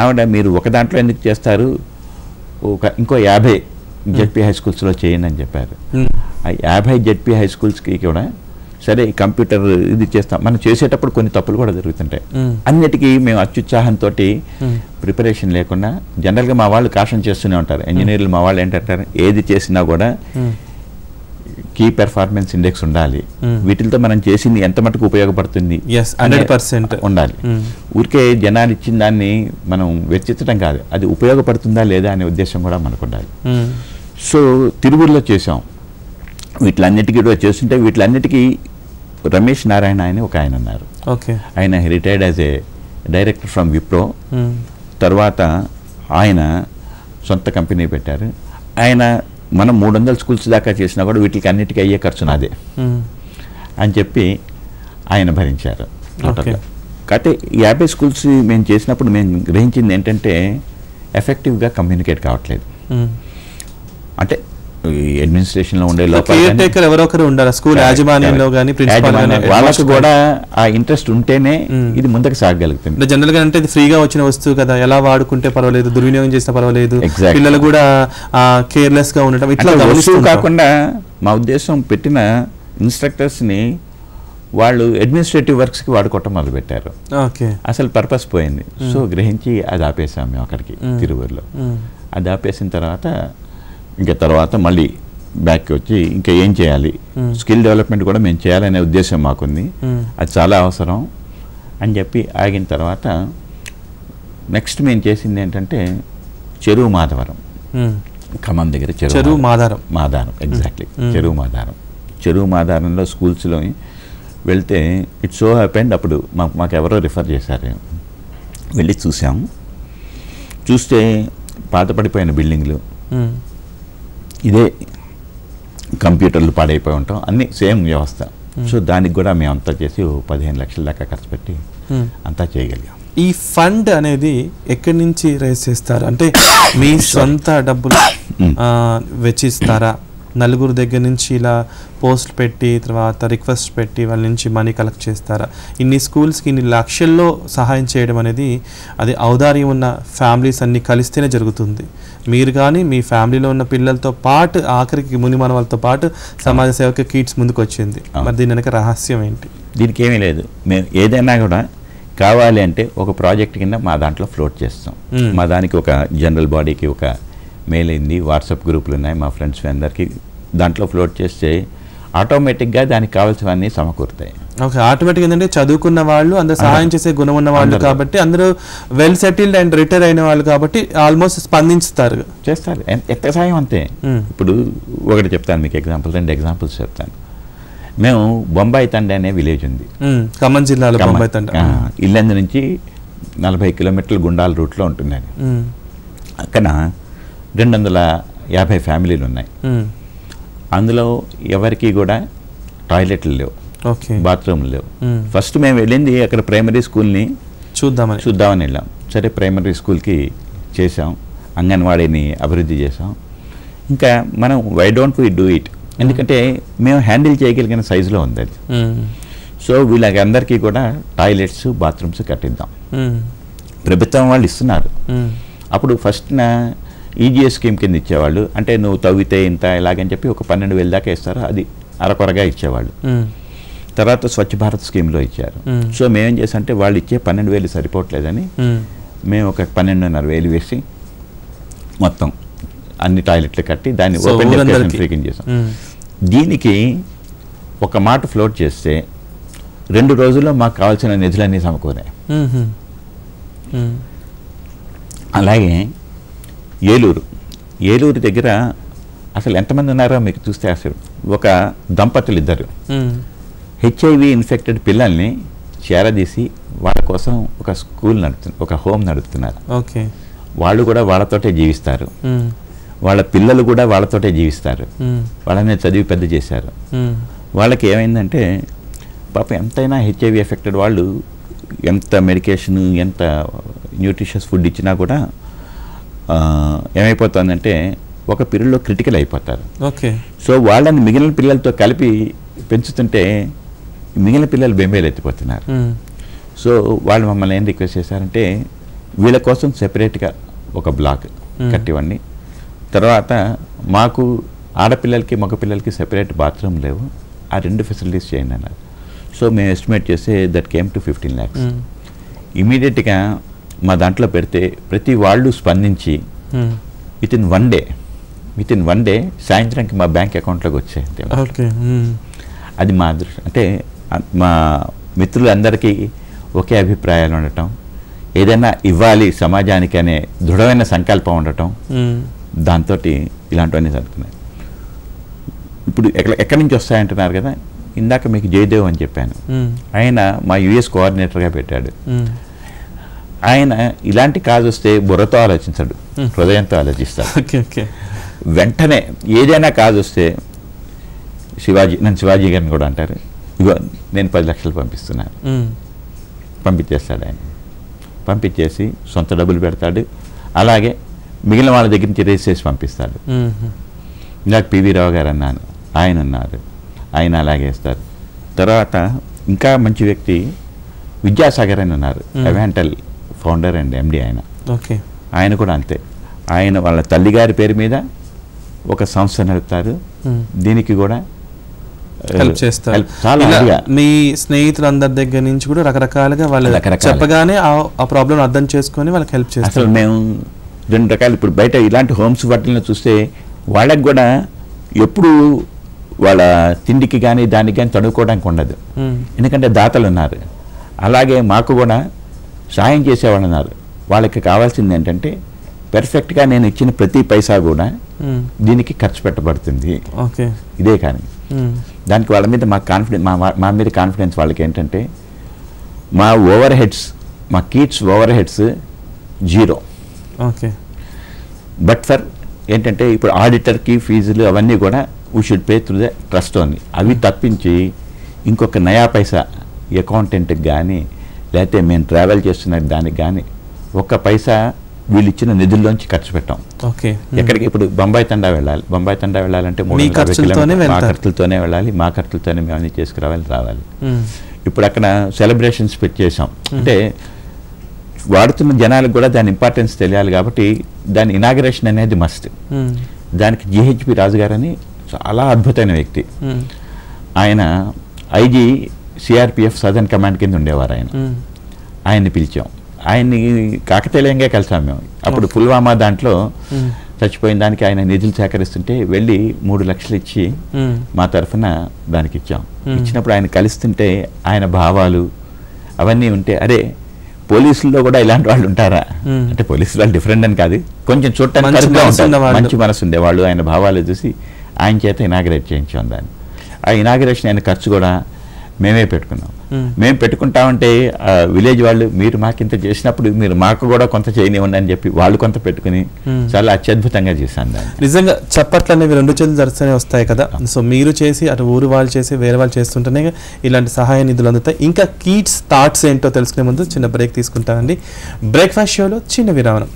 ఆవిడ మీరు ఒక దాంట్లో ఎందుకు చేస్తారు? ఒక ఇంకో యాభై జెడ్పీ హై స్కూల్స్లో చేయండి అని చెప్పారు. ఆ యాభై జెడ్పీ హై స్కూల్స్కి కూడా సరే కంప్యూటర్ ఇది చేస్తాం. మనం చేసేటప్పుడు కొన్ని తప్పులు కూడా జరుగుతుంటాయి. ఉమ్, అన్నిటికీ మేము అత్యుత్సాహంతో ఉమ్, ప్రిపరేషన్ లేకుండా జనరల్గా మా వాళ్ళు కాషన్ చేస్తూనే ఉంటారు. ఇంజనీర్లు మా వాళ్ళు ఏంటంటారు? ఏది చేసినా కూడా కీ పెర్ఫార్మెన్స్ ఇండెక్స్ ఉండాలి. Hmm. వీటితో మనం చేసింది ఎంత మటుకు ఉపయోగపడుతుంది Yes, అనే 100% ఉండాలి. Hmm. ఊరికే జనాలు ఇచ్చిన దాన్ని మనం వెచ్చించడం కాదు. అది ఉపయోగపడుతుందా లేదా అనే ఉద్దేశం కూడా మనకు ఉండాలి. ఉమ్, సో తిరువురులో చేసాం వీటిలన్నిటికీ కూడా చేస్తుంటే వీటిలన్నిటికీ రమేష్ నారాయణ అని ఒక ఆయన ఉన్నారు. ఓకే ఆయన retired as a director from Wipro తర్వాత ఆయన సొంత కంపెనీ పెట్టారు. ఆయన మనం మూడు వందల స్కూల్స్ దాకా చేసినా కూడా వీటికి అన్నిటికీ అయ్యే ఖర్చు నాదే. అని చెప్పి ఆయన భరించారు. కాకపోతే ఈ యాభై స్కూల్స్ మేము చేసినప్పుడు మేము గ్రహించింది ఏంటంటే ఎఫెక్టివ్గా కమ్యూనికేట్ కావట్లేదు. అంటే అడ్మినిస్ట్రేషన్లో ఉండే లోపాలు ఎవరో ఒకరు ఉండాలి. స్కూల్ యాజమాన్యంలో కానీ వాళ్ళకు కూడా ఆ ఇంట్రెస్ట్ ఉంటేనే. ఇది ముందుకు సాగగలుగుతుంది జనరల్గా అంటే ఇది ఫ్రీగా వచ్చిన వస్తువు కదా. ఎలా వాడుకుంటే పర్వాలేదు దుర్వినియోగం చేసినా పర్వాలేదు. పిల్లలు కూడా కేర్లెస్గా ఉండటం ఇట్లా వస్తువు. కాకుండా మా ఉద్దేశం పెట్టిన ఇన్స్ట్రక్టర్స్ని వాళ్ళు అడ్మినిస్ట్రేటివ్ వర్క్స్కి వాడుకోవటం మొదలుపెట్టారు. అసలు పర్పస్ పోయింది. సో గ్రహించి అది ఆపేసాం మేము అక్కడికి. తిరువురులో. అది ఆపేసిన తర్వాత ఇంకా తర్వాత మళ్ళీ బ్యాక్కి వచ్చి ఇంకా ఏం చేయాలి. స్కిల్ డెవలప్మెంట్ కూడా మేము చేయాలనే ఉద్దేశం మాకుంది. అది చాలా అవసరం అని చెప్పి ఆగిన తర్వాత నెక్స్ట్ మేము చేసింది ఏంటంటే చెరువు మాధవరం. ఖమ్మం దగ్గర చెరువు. మాదారం మాదారం ఎగ్జాక్ట్లీ. చెరువు మాదారం చెరువు మాదారంలో స్కూల్స్లో వెళ్తే ఇట్ సో హ్యాపెండ్ అప్పుడు మాకు మాకు ఎవరో రిఫర్ చేశారు. వెళ్ళి చూసాం చూస్తే పాతపడిపోయిన బిల్డింగ్లు. ఉమ్, ఇదే కంప్యూటర్లు పాడైపోయి ఉంటాం. అన్నీ సేమ్ వ్యవస్థ. సో దానికి కూడా మేము అంతా చేసి పదిహేను లక్షల దాకా ఖర్చు పెట్టి. అంతా చేయగలిగాం. ఈ ఫండ్ అనేది ఎక్కడి నుంచి రేస్ చేస్తారు? అంటే మీ సొంత డబ్బులు వెచ్చిస్తారా? నలుగురు దగ్గర నుంచి ఇలా పోస్ట్ పెట్టి తర్వాత రిక్వెస్ట్ పెట్టి వాళ్ళ నుంచి మనీ కలెక్ట్ చేస్తారా? ఇన్ని స్కూల్స్కి ఇన్ని లక్షల్లో సహాయం చేయడం అనేది అది ఔదార్యం ఉన్న ఫ్యామిలీస్ అన్ని కలిస్తేనే జరుగుతుంది. మీరు కానీ మీ ఫ్యామిలీలో ఉన్న పిల్లలతో పాటు ఆఖరికి ముని మనవాళ్ళతో పాటు సమాజ సేవకి కిడ్స్ ముందుకు వచ్చింది. మరి దీని వెనక రహస్యం ఏంటి? దీనికి ఏమీ లేదు. మేము ఏదైనా కూడా కావాలి అంటే ఒక ప్రాజెక్ట్ కింద మా దాంట్లో ఫ్లోట్ చేస్తాం. మా దానికి ఒక జనరల్ బాడీకి ఒక మెయిల్ అయింది వాట్సాప్ గ్రూపులు ఉన్నాయి మా ఫ్రెండ్స్ అందరికీ. దాంట్లో ఫ్లోట్ చేస్తే ఆటోమేటిక్గా దానికి కావాల్సినవన్నీ సమకూరుతాయి. ఓకే ఆటోమేటిక్ ఏంటంటే చదువుకున్న వాళ్ళు అందరూ సహాయం చేసే గుణం ఉన్న వాళ్ళు. కాబట్టి అందరూ వెల్ సెటిల్డ్ అండ్ రిటైర్ అయిన వాళ్ళు కాబట్టి ఆల్మోస్ట్ స్పందించుతారు. చేస్తారు. ఎంత సాయం అంతే. మ్మ్. ఇప్పుడు ఒకటి చెప్తాను మీకు ఎగ్జాంపుల్ రెండు ఎగ్జాంపుల్స్ చెప్తాను. మేము బొంబాయి తండ అనే విలేజ్ ఉంది. ఉమ్, ఖమ్మం జిల్లాలో బొంబాయి తండ. ఇల్లందు నుంచి నలభై కిలోమీటర్ల గుండాల రూట్లో ఉంటుంది అది. ఉమ్, అక్కడ రెండు వందల యాభై ఫ్యామిలీలు ఉన్నాయి అందులో ఎవరికి కూడా టాయిలెట్లు లేవు. ఓకే. బాత్రూమ్లు లేవు. ఫస్ట్ మేము వెళ్ళింది అక్కడ ప్రైమరీ స్కూల్ని చూద్దామని. చూద్దామని వెళ్ళాం. సరే ప్రైమరీ స్కూల్కి చేసాం అంగన్వాడీని అభివృద్ధి చేసాం ఇంకా మనం why don't we do it? ఎందుకంటే మేము హ్యాండిల్ చేయగలిగిన సైజులో ఉంది అది. సో వీళ్ళకి అందరికీ కూడా టాయిలెట్స్ బాత్రూమ్స్ కట్టిద్దాం. ప్రభుత్వం వాళ్ళు ఇస్తున్నారు. అప్పుడు ఫస్ట్ నా ఈజీఎస్ స్కీమ్ కింద ఇచ్చేవాళ్ళు. అంటే నువ్వు తవ్వితే ఇంత ఇలాగని చెప్పి ఒక పన్నెండు వేలు దాకా ఇస్తారు? అది అరకొరగా ఇచ్చేవాళ్ళు. తర్వాత స్వచ్ఛ భారత్ స్కీమ్లో ఇచ్చారు. సో మేమేం చేసాం అంటే వాళ్ళు ఇచ్చే పన్నెండు వేలు సరిపోవట్లేదని మేము ఒక పన్నెండున్నర వేలు వేసి మొత్తం అన్ని టాయిలెట్లు కట్టి దాన్ని ఓపెన్. ఫ్రీకింగ్ చేసాం. దీనికి ఒక మాట ఫ్లోట్ చేస్తే రెండు రోజుల్లో మాకు కావాల్సిన నిధులన్నీ సమకూరాయి. అలాగే ఏలూరు. ఏలూరు దగ్గర అసలు ఎంతమంది ఉన్నారో మీకు చూస్తే అసలు ఒక దంపతులు ఇద్దరు. హెచ్ఐవి ఇన్ఫెక్టెడ్ పిల్లల్ని చేరదీసి వాళ్ళ కోసం ఒక స్కూల్ నడుపు ఒక హోమ్ నడుపుతున్నారు. ఓకే. వాళ్ళు కూడా వాళ్ళతోటే జీవిస్తారు. వాళ్ళ పిల్లలు కూడా వాళ్ళతోటే జీవిస్తారు. వాళ్ళని చదివి పెద్ద చేశారు. వాళ్ళకి ఏమైందంటే పాపం ఎంతైనా హెచ్ఐవి ఎఫెక్టెడ్ వాళ్ళు ఎంత మెడికేషన్ ఎంత న్యూట్రిషియస్ ఫుడ్ ఇచ్చినా కూడా ఏమైపోతుందంటే ఒక పీరియడ్లో క్రిటికల్ అయిపోతారు. ఓకే. సో వాళ్ళని మిగిలిన పిల్లలతో కలిపి పెంచుతుంటే మిగిలిన పిల్లలు బెంబేలు ఎత్తిపోతున్నారు. సో వాళ్ళు మమ్మల్ని ఏం రిక్వెస్ట్ చేశారంటే వీళ్ళ కోసం సెపరేట్గా ఒక బ్లాక్. కట్టివ్వండి. తర్వాత మాకు ఆడపిల్లలకి మగ పిల్లలకి సెపరేట్ బాత్రూమ్ లేవు. ఆ రెండు ఫెసిలిటీస్ చేయండి అన్నారు. సో మేము ఎస్టిమేట్ చేస్తే that came to fifteen lakhs. ఇమీడియట్గా మా దాంట్లో పెడితే ప్రతి వాళ్ళు స్పందించి within one day within one day సాయంత్రానికి మా బ్యాంక్ అకౌంట్లోకి వచ్చాయి ఉమ్, అది మా అదృష్టం అంటే మా మిత్రులందరికీ ఒకే అభిప్రాయాలు ఉండటం ఏదైనా ఇవ్వాలి సమాజానికి అనే దృఢమైన సంకల్పం ఉండటం ఉమ్, దాంతో ఇలాంటివన్నీ జరుగుతున్నాయి. ఇప్పుడు ఎక్కడ ఎక్కడి నుంచి వస్తాయంటున్నారు కదా ఇందాక మీకు జయదేవ్ అని చెప్పాను. ఉమ్, ఆయన మా యుఎస్ కోఆర్డినేటర్గా పెట్టాడు. ఆయన ఇలాంటి కాజ్ వస్తే బుర్రతో ఆలోచించడు. Hmm. హృదయంతో ఆలోచిస్తాడు. వెంటనే ఏదైనా కాజ్ వస్తే శివాజీ నన్ను శివాజీ గారిని కూడా అంటారు. ఇగో నేను పది లక్షలు పంపిస్తున్నాను. ఉమ్, పంపించేస్తాడు ఆయన. పంపించేసి సొంత డబ్బులు పెడతాడు. అలాగే మిగిలిన వాళ్ళ దగ్గర నుంచి రేస్ చేసి పంపిస్తాడు. ఉమ్, ఇందాక పివి రావు గారు అన్నాను ఆయన ఉన్నారు. ఆయన అలాగే ఇస్తారు తర్వాత ఇంకా మంచి వ్యక్తి విద్యాసాగర్ అని ఉన్నారు. Hmm. Avantel founder and MD ఆయన. ఓకే. ఆయన కూడా అంతే. ఆయన వాళ్ళ తల్లిగారి పేరు మీద ఒక సంస్థ నడుపుతారు. దీనికి కూడా హెల్ప్ చేస్తారు. మీ స్నేహితులందరి దగ్గర నుంచి కూడా రకరకాలుగా వాళ్ళు. చెప్పగానే ఆ- ప్రాబ్లం అర్థం చేసుకొని వాళ్ళకి హెల్ప్ అసలు చేస్తారు మేము రెండు రకాలు ఇప్పుడు బయట ఇలాంటి హోమ్స్ వాటిని చూస్తే వాళ్ళకి కూడా ఎప్పుడు వాళ్ళ తిండికి కానీ దానికి కానీ తడుకోవడానికి ఉండదు. ఎందుకంటే దాతలు ఉన్నారు. అలాగే మాకు కూడా సాయం చేసేవాళ్ళు ఉన్నారు వాళ్ళకి కావాల్సింది ఏంటంటే పెర్ఫెక్ట్గా నేను ఇచ్చిన ప్రతి పైసా కూడా దీనికి ఖర్చు పెట్టబడుతుంది. ఓకే. ఇదే కానీ. దానికి వాళ్ళ మీద మా కాన్ఫిడెన్స్ మా మీద కాన్ఫిడెన్స్ వాళ్ళకి ఏంటంటే మా ఓవర్ హెడ్స్ మా KITS overheads zero. Okay. But for ఏంటంటే ఇప్పుడు ఆడిటర్కి ఫీజులు అవన్నీ కూడా we should pay through the trust only అవి తప్పించి ఇంకొక నయా పైసా అకౌంటెంట్కి కానీ లేకపోతే మేము ట్రావెల్ చేస్తున్న దానికి కానీ ఒక్క పైసా వీళ్ళు ఇచ్చిన నిధుల్లోంచి ఖర్చు పెట్టాం. ఓకే. ఎక్కడికి ఇప్పుడు బొంబాయి తండా వెళ్ళాలి. బొంబాయి తండా వెళ్ళాలంటే మూడు మీ ఖర్చులతోనే వెళ్ళాలి. మా ఖర్చులతోనే మేము అన్ని చేసుకురావాలి రావాలి. ఇప్పుడు అక్కడ సెలబ్రేషన్స్ పెట్టి చేసాం అంటే వాడుతున్న జనాలకు కూడా దాని ఇంపార్టెన్స్ తెలియాలి కాబట్టి దాని ఇనాగరేషన్ అనేది మస్ట్ ఉమ్, దానికి జిహెచ్పి రాజు గారని చాలా అద్భుతమైన వ్యక్తి. ఆయన ఐజీ సిఆర్పిఎఫ్ సదర్న్ కమాండ్ కింద ఉండేవారు ఆయన. ఆయన్ని పిలిచాం. ఆయన్ని కాకతీయంగా కలిసాం మేము. అప్పుడు పుల్వామా దాంట్లో చచ్చిపోయిన దానికి ఆయన నిధులు సేకరిస్తుంటే వెళ్ళి మూడు లక్షలు ఇచ్చి మా తరఫున దానికి ఇచ్చాం. ఇచ్చినప్పుడు ఆయన కలిస్తుంటే ఆయన భావాలు అవన్నీ ఉంటే అరే పోలీసుల్లో కూడా ఇలాంటి వాళ్ళు ఉంటారా. అంటే పోలీసులు వాళ్ళు డిఫరెంట్ అని కాదు. కొంచెం చూడటానికి. మంచి మనసు ఉండేవాళ్ళు. ఆయన భావాలు చూసి ఆయన చేత ఇనాగ్రేట్ చేయించాం దాన్ని. ఆ ఇనాగ్రేషన్ ఆయన ఖర్చు కూడా మేమే పెట్టుకున్నాం. మేము. పెట్టుకుంటామంటే విలేజ్ వాళ్ళు మీరు మాకింత చేసినప్పుడు మీరు మాకు కూడా కొంత చేయనివ్వండి అని చెప్పి వాళ్ళు కొంత పెట్టుకుని. చాలా అత్యద్భుతంగా చేశాను దాన్ని. నిజంగా చప్పట్లు అనేవి రెండు చేతులు దర్శనే వస్తాయి కదా. సో మీరు చేసి అటు ఊరు వాళ్ళు చేసి వేరే వాళ్ళు చేస్తుంటేనే ఇలాంటి సహాయ నిధులు అందుతాయి. ఇంకా కీట్స్ థాట్స్ ఏంటో తెలుసుకునే ముందు చిన్న బ్రేక్ తీసుకుంటానండి. బ్రేక్ఫాస్ట్ షోలో చిన్న విరామం.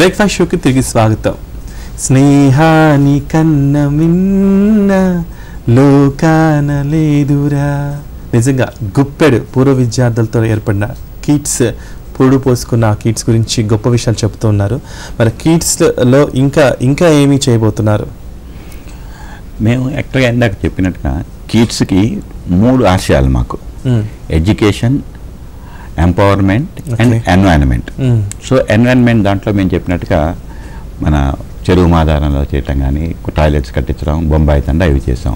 బ్రేక్ఫాస్ట్ షోకి తిరిగి స్వాగతం. స్నేహాని కన్న మిన్న లోకాన లేదురా. నిజంగా గుప్పెడు పూర్వ విద్యార్థులతో ఏర్పడిన కిడ్స్ పురుడు పోసుకున్న ఆ కిడ్స్ గురించి గొప్ప విషయాలు చెప్తూ ఉన్నారు మరి కిడ్స్లో ఇంకా ఇంకా ఏమి చేయబోతున్నారు? మేము యాక్చువల్గా ఇందాక చెప్పినట్టుగా కిడ్స్కి మూడు ఆశయాలు మాకు. Education empowerment and. Environment. So environment దాంట్లో మేము చెప్పినట్టుగా మన చెరువు మాధారంలో చేయటం కానీ టాయిలెట్స్ కట్టించడం బొంబాయి తండా ఇవి చేసాం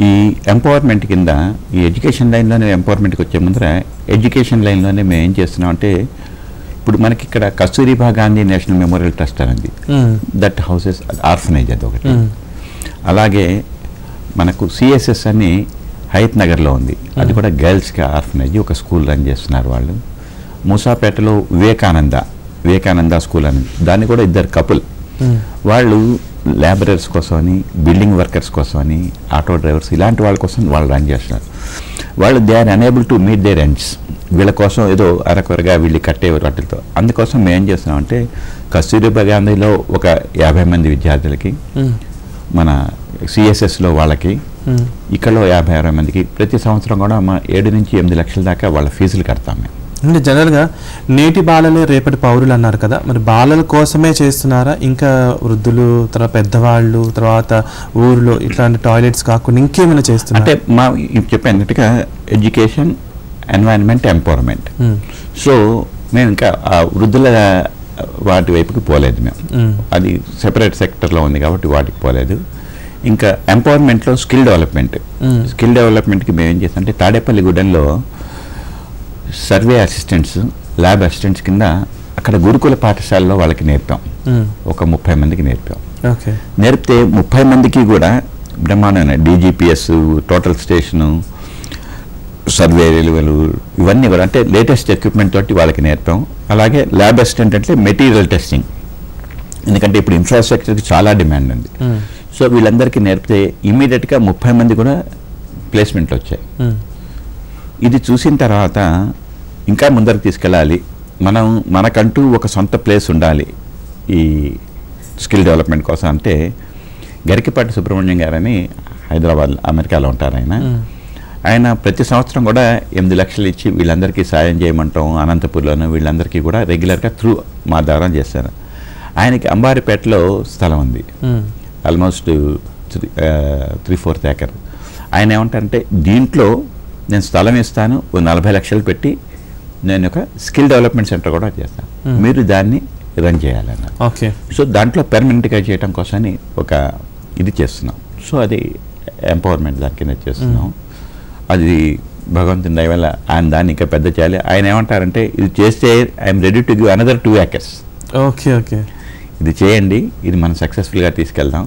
ఈ ఎంపవర్మెంట్ కింద ఈ ఎడ్యుకేషన్ లైన్లోనే ఎంపవర్మెంట్కి వచ్చే ముందర ఎడ్యుకేషన్ లైన్లోనే మేము ఏం చేస్తున్నాం అంటే ఇప్పుడు మనకి ఇక్కడ Kasturba Gandhi national memorial trust అనేది మ్మ్. దట్ హౌసెస్ ఆర్ఫనేజ్ అది ఒకటి మ్మ్. అలాగే మనకు సిఎస్ఎస్ అని హైత్ నగర్లో ఉంది. అది కూడా గర్ల్స్కి ఆర్ఫనేజ్ ఒక స్కూల్ రన్ చేస్తున్నారు వాళ్ళు. మూసాపేటలో వివేకానంద వివేకానంద స్కూల్ అని. దాన్ని కూడా ఇద్దరు కపుల్. వాళ్ళు లేబరర్స్ కోసమని బిల్డింగ్ వర్కర్స్ కోసమని ఆటో డ్రైవర్స్ ఇలాంటి వాళ్ళ కోసం వాళ్ళు రన్ చేస్తున్నారు. వాళ్ళు they are unable to meet their ends. వీళ్ళ కోసం ఏదో అరకొరగా వీళ్ళు కట్టే వాటితో. అందుకోసం మేము ఏం చేస్తున్నామంటే కస్తూరిబా గాంధీలో ఒక యాభై మంది విద్యార్థులకి. మన సిఎస్ఎస్లో వాళ్ళకి మ్మ్. ఇక్కడలో యాభై అరవై మందికి ప్రతి సంవత్సరం కూడా మా ఏడు నుంచి ఎనిమిది లక్షల దాకా వాళ్ళ ఫీజులు కడతాం మేము అంటే జనరల్గా నేటి బాలలే రేపటి పౌరులు అన్నారు కదా మరి బాలల కోసమే చేస్తున్నారా ఇంకా వృద్ధులు తర్వాత పెద్దవాళ్ళు తర్వాత ఊర్లో ఇట్లాంటి టాయిలెట్స్ కాకుండా ఇంకేమైనా అంటే చేస్తున్నారా మా ఇప్పుడు చెప్పినట్టుగా ఎడ్యుకేషన్ ఎన్వైరన్మెంట్ ఎంపవర్మెంట్ మ్మ్. సో మేము ఇంకా ఆ వృద్ధుల వాటి వైపుకి పోలేదు మేము మ్మ్. అది సెపరేట్ సెక్టర్లో ఉంది కాబట్టి వాటికి పోలేదు ఇంకా ఎంపవర్మెంట్లో స్కిల్ డెవలప్మెంట్. స్కిల్ డెవలప్మెంట్కి మేము ఏం చేస్తాం అంటే తాడేపల్లి గుడెంలో సర్వే అసిస్టెంట్స్ ల్యాబ్ అసిస్టెంట్స్ కింద అక్కడ గురుకుల పాఠశాలలో వాళ్ళకి నేర్పాం. ఒక ముప్పై మందికి నేర్పాం. నేర్పితే ముప్పై మందికి కూడా బ్రహ్మాండమైన డీజీపీఎస్ టోటల్ స్టేషను సర్వే రిలువలు ఇవన్నీ కూడా అంటే లేటెస్ట్ ఎక్విప్మెంట్ తోటి వాళ్ళకి నేర్పాం. అలాగే ల్యాబ్ అసిస్టెంట్ అంటే మెటీరియల్ టెస్టింగ్. ఎందుకంటే ఇప్పుడు ఇన్ఫ్రాస్ట్రక్చర్కి చాలా డిమాండ్ ఉంది. సో వీళ్ళందరికీ నేర్పితే ఇమీడియట్గా ముప్పై మంది కూడా ప్లేస్మెంట్లు వచ్చాయి. ఇది చూసిన తర్వాత ఇంకా ముందరకు తీసుకెళ్ళాలి మనం మనకంటూ ఒక సొంత ప్లేస్ ఉండాలి ఈ స్కిల్ డెవలప్మెంట్ కోసం అంటే గరికిపాటి సుబ్రహ్మణ్యం గారని హైదరాబాద్ అమెరికాలో ఉంటారు ఆయన. ఆయన ప్రతి సంవత్సరం కూడా ఎనిమిది లక్షలు ఇచ్చి వీళ్ళందరికీ సాయం చేయమంటాం అనంతపూర్లోను వీళ్ళందరికీ కూడా రెగ్యులర్గా త్రూ మా ద్వారా చేశారు ఆయనకి అంబారిపేటలో స్థలం ఉంది. Almost three three fourth acre ఆయన ఏమంటారంటే దీంట్లో నేను స్థలం ఇస్తాను ఓ నలభై లక్షలు పెట్టి నేను ఒక స్కిల్ డెవలప్మెంట్ సెంటర్ కూడా చేస్తాను. మీరు దాన్ని రన్ చేయాలన్నారు. ఓకే. సో దాంట్లో పెర్మనెంట్గా చేయడం కోసమని ఒక ఇది చేస్తున్నాం. సో అది ఎంపవర్మెంట్ దాని కింద చేస్తున్నాం. అది భగవంతుని దయ వల్ల ఆయన దాన్ని ఇంకా పెద్ద చేయాలి. ఆయన ఏమంటారంటే ఇది చేస్తే I'm ready to give another two acres okay okay. ఇది చేయండి ఇది మనం సక్సెస్ఫుల్గా తీసుకెళ్దాం.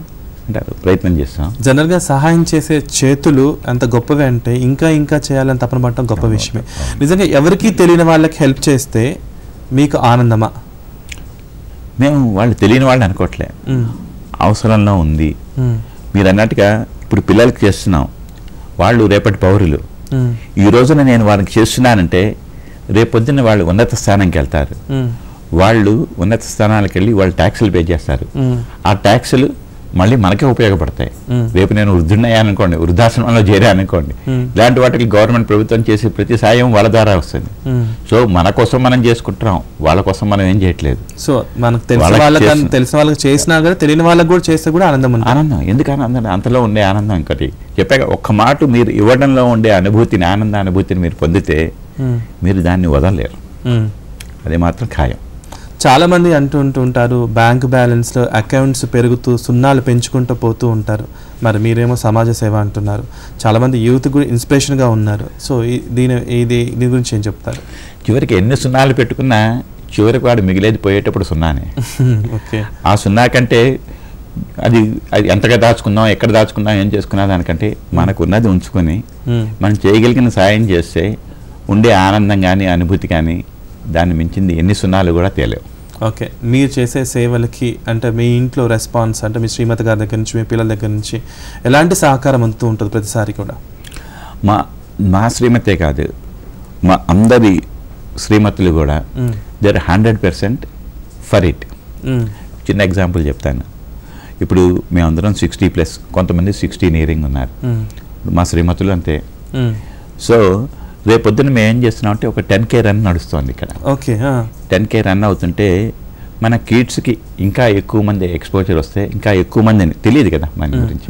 అంటారు ప్రయత్నం చేస్తాం. జనరల్గా సహాయం చేసే చేతులు అంత గొప్పవి అంటే ఇంకా ఇంకా చేయాలని తపన పడటం గొప్ప విషయమే. నిజంగా ఎవరికీ తెలియని వాళ్ళకి హెల్ప్ చేస్తే మీకు ఆనందమా? మేము వాళ్ళు తెలియని వాళ్ళు అనుకోవట్లే. అవసరంలో ఉంది. మీరు అన్నట్టుగా ఇప్పుడు పిల్లలకి చేస్తున్నాం. వాళ్ళు రేపటి పౌరులు. ఈ రోజున నేను వాళ్ళకి చేస్తున్నానంటే రేపొద్దున వాళ్ళు ఉన్నత స్థానంకి వెళ్తారు. వాళ్ళు ఉన్నత స్థానాలకు వెళ్ళి వాళ్ళు ట్యాక్సులు పే చేస్తారు. ఆ ట్యాక్సులు మళ్ళీ మనకే ఉపయోగపడతాయి. రేపు నేను వృద్ధున్నయ్యానుకోండి వృద్ధాశ్రమంలో చేరానుకోండి. ఇలాంటి వాటికి గవర్నమెంట్ ప్రభుత్వం చేసే ప్రతి సాయం వాళ్ళ ద్వారా వస్తుంది. సో మన కోసం మనం చేసుకుంటున్నాం వాళ్ళ కోసం మనం ఏం చేయట్లేదు సో మనకు తెలిసిన వాళ్ళకి చేసిన- తెలిసిన వాళ్ళకి చేసినా కూడా తెలియని వాళ్ళకి కూడా చేస్తే కూడా ఆనందం ఆనందం ఎందుకు ఆనందం అంతలో ఉండే ఆనందం ఇంకోటి చెప్పాక ఒక్క మాట మీరు ఇవ్వడంలో ఉండే అనుభూతిని ఆనంద అనుభూతిని మీరు పొందితే. మీరు దాన్ని వదలలేరు. అది మాత్రం ఖాయం చాలా మంది అంటూ ఉంటూ ఉంటారు బ్యాంక్ బ్యాలెన్స్లో అకౌంట్స్ పెరుగుతూ సున్నాలు పెంచుకుంటూ పోతూ ఉంటారు. మరి మీరేమో సమాజ సేవ అంటున్నారు. చాలా మంది యూత్ కూడా ఇన్స్పిరేషన్గా ఉన్నారు. సో దీని ఇది దీని గురించి ఏం చెప్తారు? చివరికి ఎన్ని సున్నాలు పెట్టుకున్నా చివరికి వాడు మిగిలేది పోయేటప్పుడు సున్నానే. ఓకే. ఆ సున్నా కంటే అది అది ఎంతగా దాచుకుందాం ఎక్కడ దాచుకుందాం ఏం చేసుకున్నా దానికంటే మనకు ఉన్నది ఉంచుకొని. మనం చేయగలిగిన సాయం చేస్తే ఉండే ఆనందం కానీ అనుభూతి కానీ దాన్ని మించింది ఎన్ని సున్నాలు కూడా తేలేవు. ఓకే మీరు చేసే సేవలకి అంటే మీ ఇంట్లో రెస్పాన్స్ అంటే మీ శ్రీమతి గారి దగ్గర నుంచి మీ పిల్లల దగ్గర నుంచి ఎలాంటి సహకారం అందుతూ ఉంటుంది ప్రతిసారి కూడా మా మా శ్రీమతే కాదు మా అందరి శ్రీమతులు కూడా. They're hundred percent for it. చిన్న ఎగ్జాంపుల్ చెప్తాను ఇప్పుడు మేమందరం సిక్స్టీ ప్లస్ కొంతమంది సిక్స్టీ నియరింగ్ ఉన్నారు. మా శ్రీమతులు అంతే. సో రేపొద్దున మేము ఏం చేస్తున్నాం అంటే ఒక టెన్ కే రన్ నడుస్తోంది ఇక్కడ ఓకే. టెన్ కే రన్ అవుతుంటే మన కిడ్స్కి ఇంకా ఎక్కువ మంది ఎక్స్పోజర్ వస్తే ఇంకా ఎక్కువ మంది తెలియదు కదా మన. గురించి.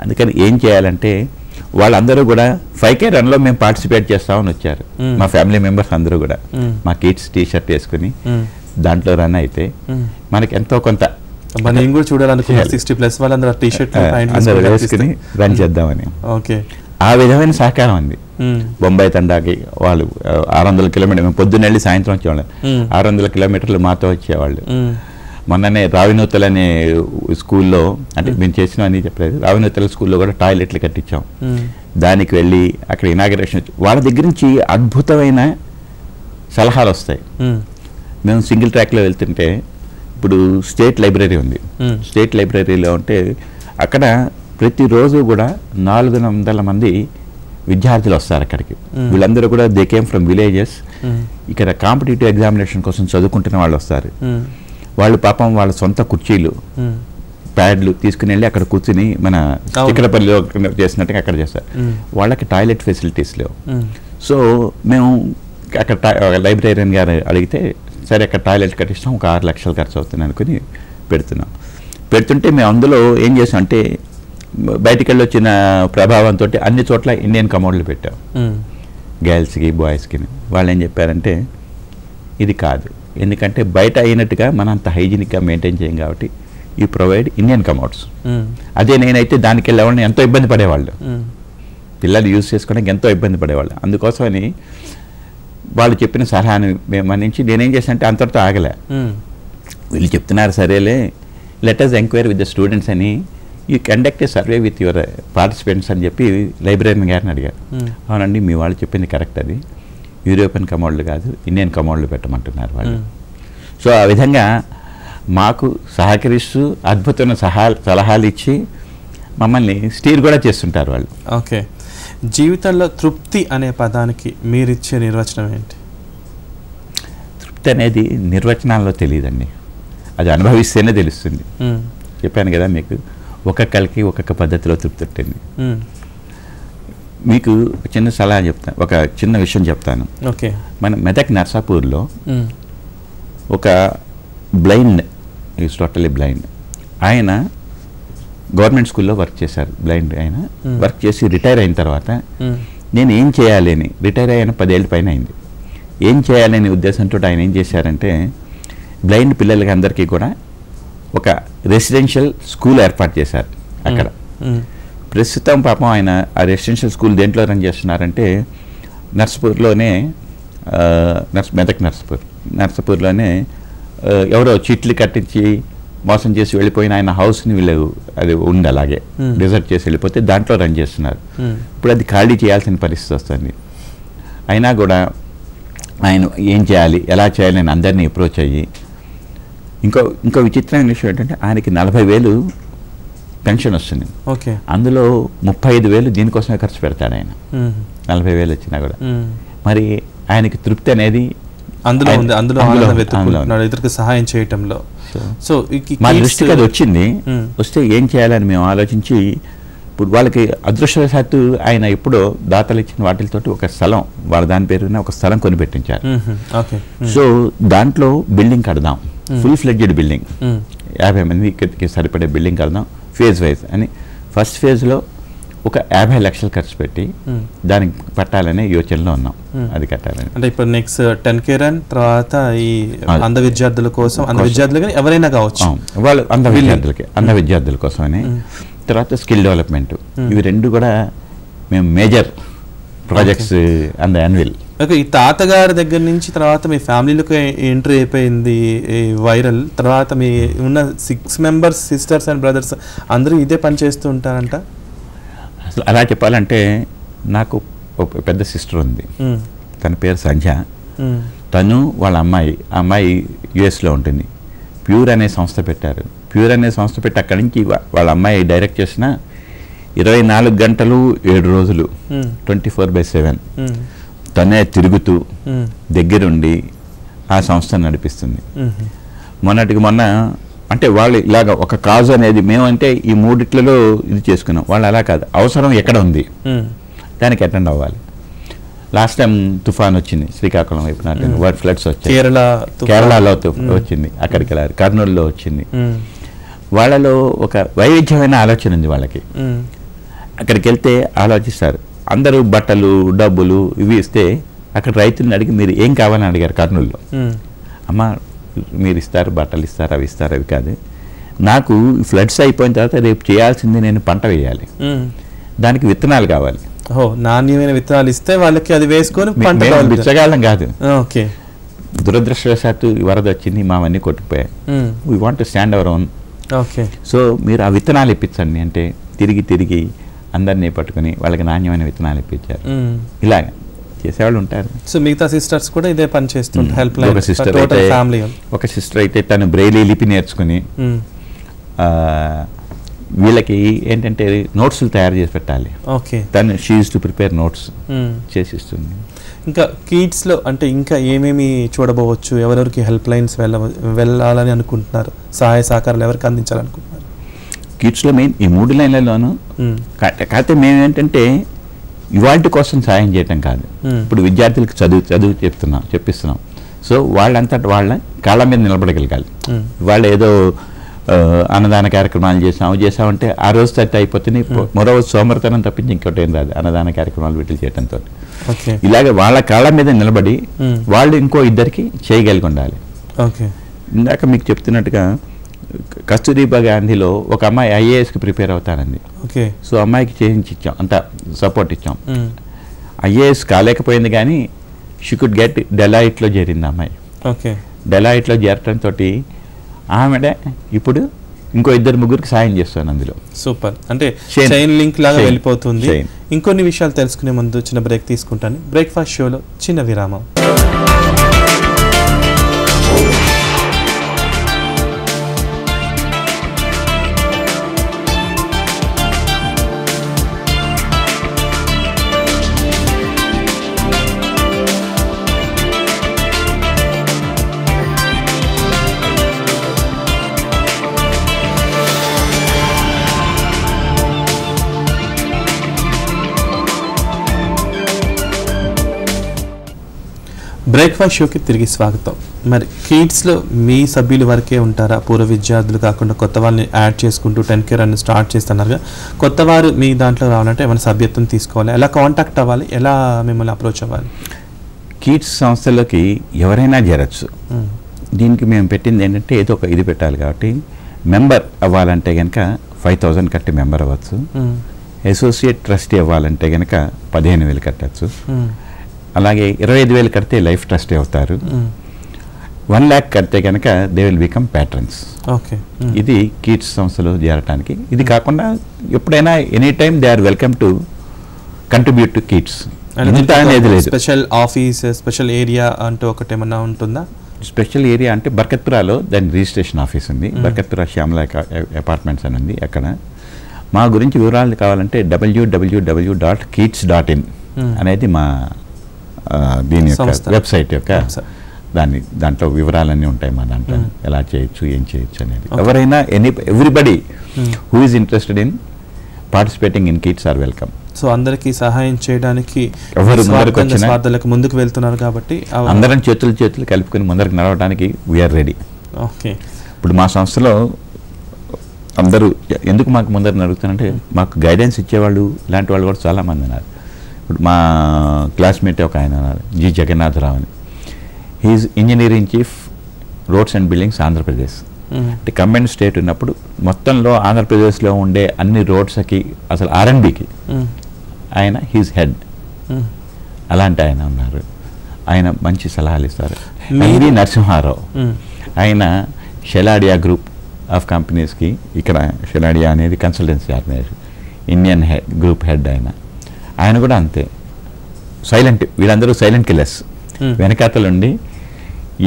అందుకని ఏం చేయాలంటే వాళ్ళందరూ కూడా ఫైవ్ కే రన్లో మేము పార్టిసిపేట్ చేస్తామని వచ్చారు. మా ఫ్యామిలీ మెంబర్స్ అందరూ కూడా. మా కిడ్స్ టీ షర్ట్ వేసుకుని. దాంట్లో రన్ అయితే. మనకి ఎంతో కొంత నేను కూడా చూడాలనుకున్నా చేయాలి. సిక్స్టీ ప్లస్ వాళ్ళందరూ టీ షర్ట్ ఆ, అందరూ వేసుకుని రన్ చేద్దామని ఓకే ఆ విధమైన సహకారం ఉంది మ్మ్. బొంబాయి తండాకి వాళ్ళు ఆరు వందల కిలోమీటర్ మేము పొద్దున్న వెళ్ళి సాయంత్రం వచ్చేవాళ్ళం. ఆరు వందల కిలోమీటర్లు మాతో వచ్చేవాళ్ళు. మొన్ననే రావినూతల్ అనే స్కూల్లో అంటే మేము చేసిన అని చెప్పలేదు రావినూతల స్కూల్లో కూడా టాయిలెట్లు కట్టించాం. దానికి వెళ్ళి అక్కడ ఇనాగరేషన్ వాళ్ళ దగ్గర నుంచి అద్భుతమైన సలహాలు వస్తాయి మ్మ్. సింగిల్ ట్రాక్లో వెళ్తుంటే ఇప్పుడు స్టేట్ లైబ్రరీ ఉంది. స్టేట్ లైబ్రరీలో ఉంటే అక్కడ ప్రతిరోజు కూడా నాలుగు వందల మంది విద్యార్థులు వస్తారు అక్కడికి. వీళ్ళందరూ కూడా దే కేమ్ ఫ్రమ్ విలేజెస్. ఇక్కడ కాంపిటేటివ్ ఎగ్జామినేషన్ కోసం చదువుకుంటున్న వాళ్ళు వస్తారు. వాళ్ళు పాపం వాళ్ళ సొంత కుర్చీలు. ప్యాడ్లు తీసుకుని వెళ్ళి అక్కడ కూర్చుని మన. చిక్కడపల్లిలో చేసినట్టుగా అక్కడ చేస్తారు. వాళ్ళకి టాయిలెట్ ఫెసిలిటీస్ లేవు. సో మేము అక్కడ లైబ్రేరియన్ గారు అడిగితే సరే అక్కడ టాయిలెట్ కట్టిస్తాం ఒక ఆరు లక్షలు ఖర్చు అవుతుంది అనుకుని పెడుతున్నాం పెడుతుంటే మేము అందులో ఏం చేసాం అంటే బయటికి వెళ్ళి వచ్చిన ప్రభావంతో అన్ని చోట్ల ఇండియన్ కమోడ్లు పెట్టాం. గర్ల్స్కి బాయ్స్కి వాళ్ళు ఏం చెప్పారంటే ఇది కాదు ఎందుకంటే బయట అయినట్టుగా మనం అంత హైజీనిక్గా మెయింటైన్ చేయం కాబట్టి ఈ ప్రొవైడ్ ఇండియన్ కమోడ్స్ మ్మ్. అదే నేనైతే దానికి వెళ్ళేవాళ్ళని ఎంతో ఇబ్బంది పడేవాళ్ళు. పిల్లలు యూజ్ చేసుకోవడానికి ఎంతో ఇబ్బంది పడేవాళ్ళు అందుకోసమని వాళ్ళు చెప్పిన సలహాని మేము మన్నించి నేనేం చేశాను అంటే అంతటితో ఆగలే. వీళ్ళు చెప్తున్నారు సరేలే letters enquiry with the students అని you conduct a survey with your participants అని చెప్పి లైబ్రరీని గారిని అడిగారు. అవునండి మీ వాళ్ళు చెప్పింది కరెక్ట్ అది. యూరోపియన్ కమోడ్లు కాదు ఇండియన్ కమోడ్లు పెట్టమంటున్నారు వాళ్ళు. సో ఆ విధంగా మాకు సహకరిస్తూ అద్భుతమైన సహా సలహాలు ఇచ్చి మమ్మల్ని స్టీర్ కూడా చేస్తుంటారు వాళ్ళు. ఓకే. జీవితంలో తృప్తి అనే పదానికి మీరిచ్చే నిర్వచనం ఏంటి? తృప్తి అనేది నిర్వచనాల్లో తెలియదండి. అది అనుభవిస్తేనే తెలుస్తుంది. చెప్పాను కదా మీకు. ఒక్కొక్కరికి ఒక్కొక్క పద్ధతిలో తృప్తి ఉంటుంది మ్మ్. మీకు చిన్న సలహా చెప్తాను ఒక చిన్న విషయం చెప్తాను ఓకే మన మెదక్ నర్సాపూర్లో మ్మ్. ఒక బ్లైండ్ ఈజ్ టోటలీ బ్లైండ్ ఆయన గవర్నమెంట్ స్కూల్లో వర్క్ చేశారు బ్లైండ్ ఆయన Hmm. వర్క్ చేసి రిటైర్ అయిన తర్వాత. నేను ఏం చేయాలి అని రిటైర్ అయిన పదేళ్ళ పైన అయింది ఏం చేయాలనే ఉద్దేశంతో ఆయన ఏం చేశారంటే బ్లైండ్ పిల్లలకి అందరికీ కూడా ఒక రెసిడెన్షియల్ స్కూల్ ఏర్పాటు చేశారు అక్కడ. ప్రస్తుతం పాపం ఆయన ఆ రెసిడెన్షియల్ స్కూల్ దేంట్లో రన్ చేస్తున్నారంటే నర్సపూర్లోనే నర్స్ మెదక్ నర్సపూర్ నర్సపూర్లోనే ఎవరో చీట్లు కట్టించి మోసం చేసి వెళ్ళిపోయిన ఆయన హౌస్ని వీళ్ళు అది ఉంది అలాగే. డిజర్ట్ చేసి వెళ్ళిపోతే దాంట్లో రన్ చేస్తున్నారు. ఇప్పుడు అది ఖాళీ చేయాల్సిన పరిస్థితి వస్తుంది అయినా కూడా ఆయన ఏం చేయాలి ఎలా చేయాలి అని అందరినీ అప్రోచ్ అయ్యి ఇంకో ఇంకో విచిత్రమైన విషయం ఏంటంటే ఆయనకి నలభై వేలు పెన్షన్ వస్తుంది. ఓకే. అందులో ముప్పై ఐదు వేలు దీనికోసమే ఖర్చు పెడతాడు ఆయన. నలభై వేలు వచ్చినా కూడా. మరి ఆయనకి తృప్తి అనేది అందులో ఉంది. అందులో ఆనందం ఇతరులకు సహాయం చేయటంలో. సో మా దృష్టికి అది వచ్చింది. వస్తే ఏం చేయాలని మేము ఆలోచించి ఇప్పుడు వాళ్ళకి అదృష్టవశాత్తు ఆయన ఎప్పుడో దాతలు ఇచ్చిన వాటితోటి ఒక స్థలం వాళ్ళ దాని పేరున ఒక స్థలం కొనిపెట్టించారు. సో దాంట్లో బిల్డింగ్ కడదాం. Full fledged building. యాభై మందికి సరిపడే బిల్డింగ్ కడదాం. ఫేజ్ వైజ్ అని. ఫస్ట్ ఫేజ్లో ఒక యాభై లక్షలు ఖర్చు పెట్టి మ్మ్. దానికి పట్టాలనే యోచనలో ఉన్నాం. మ్మ్. అది కట్టాలని. అంటే ఇప్పుడు నెక్స్ట్ టెన్ కే రన్ తర్వాత ఈ అది. అంధ విద్యార్థుల కోసం అంధ. విద్యార్థులు ఎవరైనా కావచ్చు. వాళ్ళు అంధ విద్యార్థులకి అంధ విద్యార్థుల కోసమని. తర్వాత స్కిల్ డెవలప్మెంట్ ఇవి రెండు కూడా మేము major projects and annual okay ఈ తాతగారి దగ్గర నుంచి తర్వాత మీ ఫ్యామిలీలోకి ఎంట్రీ అయిపోయింది వైరల్? తర్వాత మీ ఉన్న six members sisters and brothers అందరూ ఇదే పని చేస్తూ ఉంటారంట? అసలు అలా చెప్పాలంటే నాకు ఒక పెద్ద సిస్టర్ ఉంది. మ్మ్. తన పేరు సంధ్య. మ్మ్. తను వాళ్ళ అమ్మాయి ఆ అమ్మాయి యుఎస్లో ఉంటుంది. ప్యూర్ అనే సంస్థ పెట్టారు. ప్యూర్ అనే సంస్థ పెట్టి అక్కడి నుంచి వాళ్ళ అమ్మాయి డైరెక్ట్ చేసిన ఇరవై నాలుగు గంటలు ఏడు రోజులు. Twenty four by seven. తనే తిరుగుతూ. దగ్గరుండి ఆ సంస్థను నడిపిస్తుంది. మొన్నటికి మొన్న అంటే వాళ్ళు ఇలాగ ఒక కాజు అనేది మేమంటే ఈ మూడిట్లలో ఇది చేసుకున్నాం వాళ్ళు అలా కాదు అవసరం ఎక్కడ ఉంది. దానికి అటెండ్ అవ్వాలి లాస్ట్ టైం తుఫాన్ వచ్చింది శ్రీకాకుళం వైపు మ్మ్. వర్డ్ ఫ్లడ్స్ వచ్చాయి కేరళ. కేరళలో. వచ్చింది అక్కడికి వెళ్ళారు కర్నూలులో వచ్చింది. వాళ్ళలో ఒక వైవిధ్యమైన ఆలోచన ఉంది వాళ్ళకి. అక్కడికి వెళ్తే ఆలోచిస్తారు. అందరూ బట్టలు డబ్బులు ఇవి ఇస్తే అక్కడ రైతులను అడిగి మీరు ఏం కావాలని అడిగారు కర్నూలులో? మ్మ్. అమ్మ మీరు ఇస్తారు బట్టలు ఇస్తారు అవి ఇస్తారు అవి కాదు. నాకు ఫ్లడ్స్ అయిపోయిన తర్వాత రేపు చేయాల్సింది నేను పంట వేయాలి. దానికి విత్తనాలు కావాలి. ఓ నాణ్యమైన విత్తనాలు ఇస్తే వాళ్ళకి అది వేసుకొని పంట. బిచ్చగాళ్ళం కాదు. ఓకే. దురదృష్టవశాత్తు వరద వచ్చింది మావన్నీ కొట్టుకుపోయాయి. We want stand our own okay. So మీరు ఆ విత్తనాలు ఇప్పించండి అంటే తిరిగి తిరిగి అందరినీ పట్టుకొని వాళ్ళకి నాణ్యమైన విత్తనాలు ఇప్పించారు. ఇలాగ చేసేవాళ్ళు ఉంటారు. సో మిగతా సిస్టర్స్ కూడా ఇదే పని చేస్తుంటారు హెల్ప్ లైన్ ఒక సిస్టర్ అయితే ఫ్యామిలీ ఒక సిస్టర్ అయితే తను బ్రెయిలీ లిపి నేర్చుకుని వీళ్ళకి ఏంటంటే నోట్స్లు తయారు చేసి పెట్టాలి. ఓకే. తను షీజ్ టు ప్రిపేర్ నోట్స్. చేసిస్తుంది. ఇంకా kids లో అంటే ఇంకా ఏమేమి చూడబోవచ్చు? ఎవరెవరికి హెల్ప్ లైన్స్ వెళ్ళ వెళ్ళాలని అనుకుంటున్నారు? సహాయ సహకారాలు ఎవరికి అందించాలనుకుంటున్నారు? కిడ్స్లో మెయిన్ ఈ మూడు లైన్లలోనూ కాకపోతే మేము ఏంటంటే ఇవాళ కోసం సాయం చేయటం కాదు. ఇప్పుడు విద్యార్థులకు చదువు చదువు చెప్తున్నాం చెప్పిస్తున్నాం. సో వాళ్ళంతట వాళ్ళ కాళ్ళ మీద నిలబడగలగాలి. వాళ్ళు ఏదో అన్నదాన కార్యక్రమాలు చేసాం అవి చేసామంటే ఆ రోజు తట్టి అయిపోతుంది. మరో సోమరతనం తప్పించి ఇంకోటి ఏం రాదు అన్నదాన కార్యక్రమాలు వీటికి చేయడంతో ఇలాగ వాళ్ళ కాళ్ళ మీద నిలబడి. వాళ్ళు ఇంకో ఇద్దరికి చేయగలిగి ఉండాలి. ఓకే. ఇందాక మీకు చెప్తున్నట్టుగా కస్తూరిబా గాంధీలో ఒక అమ్మాయి ఐఏఎస్కి ప్రిపేర్ అవుతానండి ఓకే. సో అమ్మాయికి చేయించి ఇచ్చాం అంత సపోర్ట్ ఇచ్చాం. ఐఏఎస్ కాలేకపోయింది కానీ షీ కుడ్ గెట్ డెలాయిట్లో చేరింది అమ్మాయి. ఓకే. డెలాయిట్లో చేరటంతో ఆమెడే ఇప్పుడు ఇంకో ఇద్దరు ముగ్గురికి సాయం చేస్తాను అందులో. సూపర్. అంటే. చైన్ లింక్ లాగా. వెళ్ళిపోతుంది. ఇంకొన్ని విషయాలు తెలుసుకునే ముందు చిన్న బ్రేక్ తీసుకుంటాను. బ్రేక్ఫాస్ట్ షోలో చిన్న విరామం. బ్రేక్ఫాస్ట్ షోకి తిరిగి స్వాగతం. మరి కిడ్స్లో మీ సభ్యులు వరకే ఉంటారా? పూర్వ విద్యార్థులు కాకుండా కొత్త వాళ్ళని యాడ్ చేసుకుంటూ టెన్ కేర్ అని స్టార్ట్ చేస్తున్నారుగా కొత్త వారు మీ దాంట్లో రావాలంటే ఏమైనా సభ్యత్వం తీసుకోవాలి? ఎలా కాంటాక్ట్ అవ్వాలి? ఎలా మిమ్మల్ని అప్రోచ్ అవ్వాలి? కిడ్స్ సంస్థలోకి ఎవరైనా చేరచ్చు. దీనికి మేము పెట్టింది ఏంటంటే ఏదో ఒక ఇది పెట్టాలి కాబట్టి మెంబర్ అవ్వాలంటే కనుక ఫైవ్ థౌజండ్ కట్టి మెంబర్ అవ్వచ్చు. అసోసియేట్ ట్రస్టీ అవ్వాలంటే కనుక పదిహేను వేలు కట్టచ్చు. అలాగే ఇరవై ఐదు వేలు కడితే లైఫ్ ట్రస్టీ అవుతారు. వన్ ల్యాక్ కడితే కనుక they will become patrons. Okay. ఇది కిడ్స్ సంస్థలో చేరటానికి. ఇది కాకుండా ఎప్పుడైనా any time they are welcome to contribute to kids. అనేది లేదు. స్పెషల్ ఆఫీస్ స్పెషల్ ఏరియా అంటూ ఒకటి ఏమన్నా ఉంటుందా? స్పెషల్ ఏరియా అంటే బర్కత్పురాలో దాని రిజిస్ట్రేషన్ ఆఫీస్ ఉంది. బర్కత్పురా శ్యామల అపార్ట్మెంట్స్ అని ఉంది అక్కడ. మా గురించి వివరాలు కావాలంటే W W W dot kids dot in. అనేది మా దీని యొక్క. వెబ్సైట్ యొక్క. దాన్ని దాంట్లో వివరాలన్నీ ఉంటాయి మా దాంట్లో. ఎలా చేయొచ్చు ఏం చేయొచ్చు అనేది. ఎవరైనా any everybody. Who is interested in participating in kids are welcome so అందరికీ సహాయం చేయడానికి ఎవరు స్వార్థాలకు ముందుకు వెళ్తున్నారు కాబట్టి అందరం చేతులు చేతులు కలుపుకొని ముందరకు నడవడానికి వీఆర్ రెడీ ఓకే ఇప్పుడు మా సంస్థలో అందరూ ఎందుకు మాకు ముందర నడుగుతానంటే మాకు గైడెన్స్ ఇచ్చేవాళ్ళు ఇలాంటి వాళ్ళు కూడా చాలామంది ఉన్నారు ఇప్పుడు మా క్లాస్మేట్ ఒక ఆయన ఉన్నారు జి జగన్నాథరావు అని he is engineering chief roads and buildings Andhra Pradesh. అంటే కంబైన్ స్టేట్ ఉన్నప్పుడు మొత్తంలో ఆంధ్రప్రదేశ్లో ఉండే అన్ని రోడ్స్కి అసలు ఆర్ఎన్బికి మ్మ్. ఆయన హీస్ హెడ్. అలాంటి ఆయన ఉన్నారు ఆయన మంచి సలహాలు ఇస్తారు మీరు- నరసింహారావు. ఆయన షెలాడియా గ్రూప్ ఆఫ్ కంపెనీస్కి ఇక్కడ షెలాడియా అనేది consultancy organisation Indian head group head ఆయన ఆయన కూడా అంతే. సైలెంట్ వీళ్ళందరూ సైలెంట్ కిల్లర్స్. వెనకాతలుండి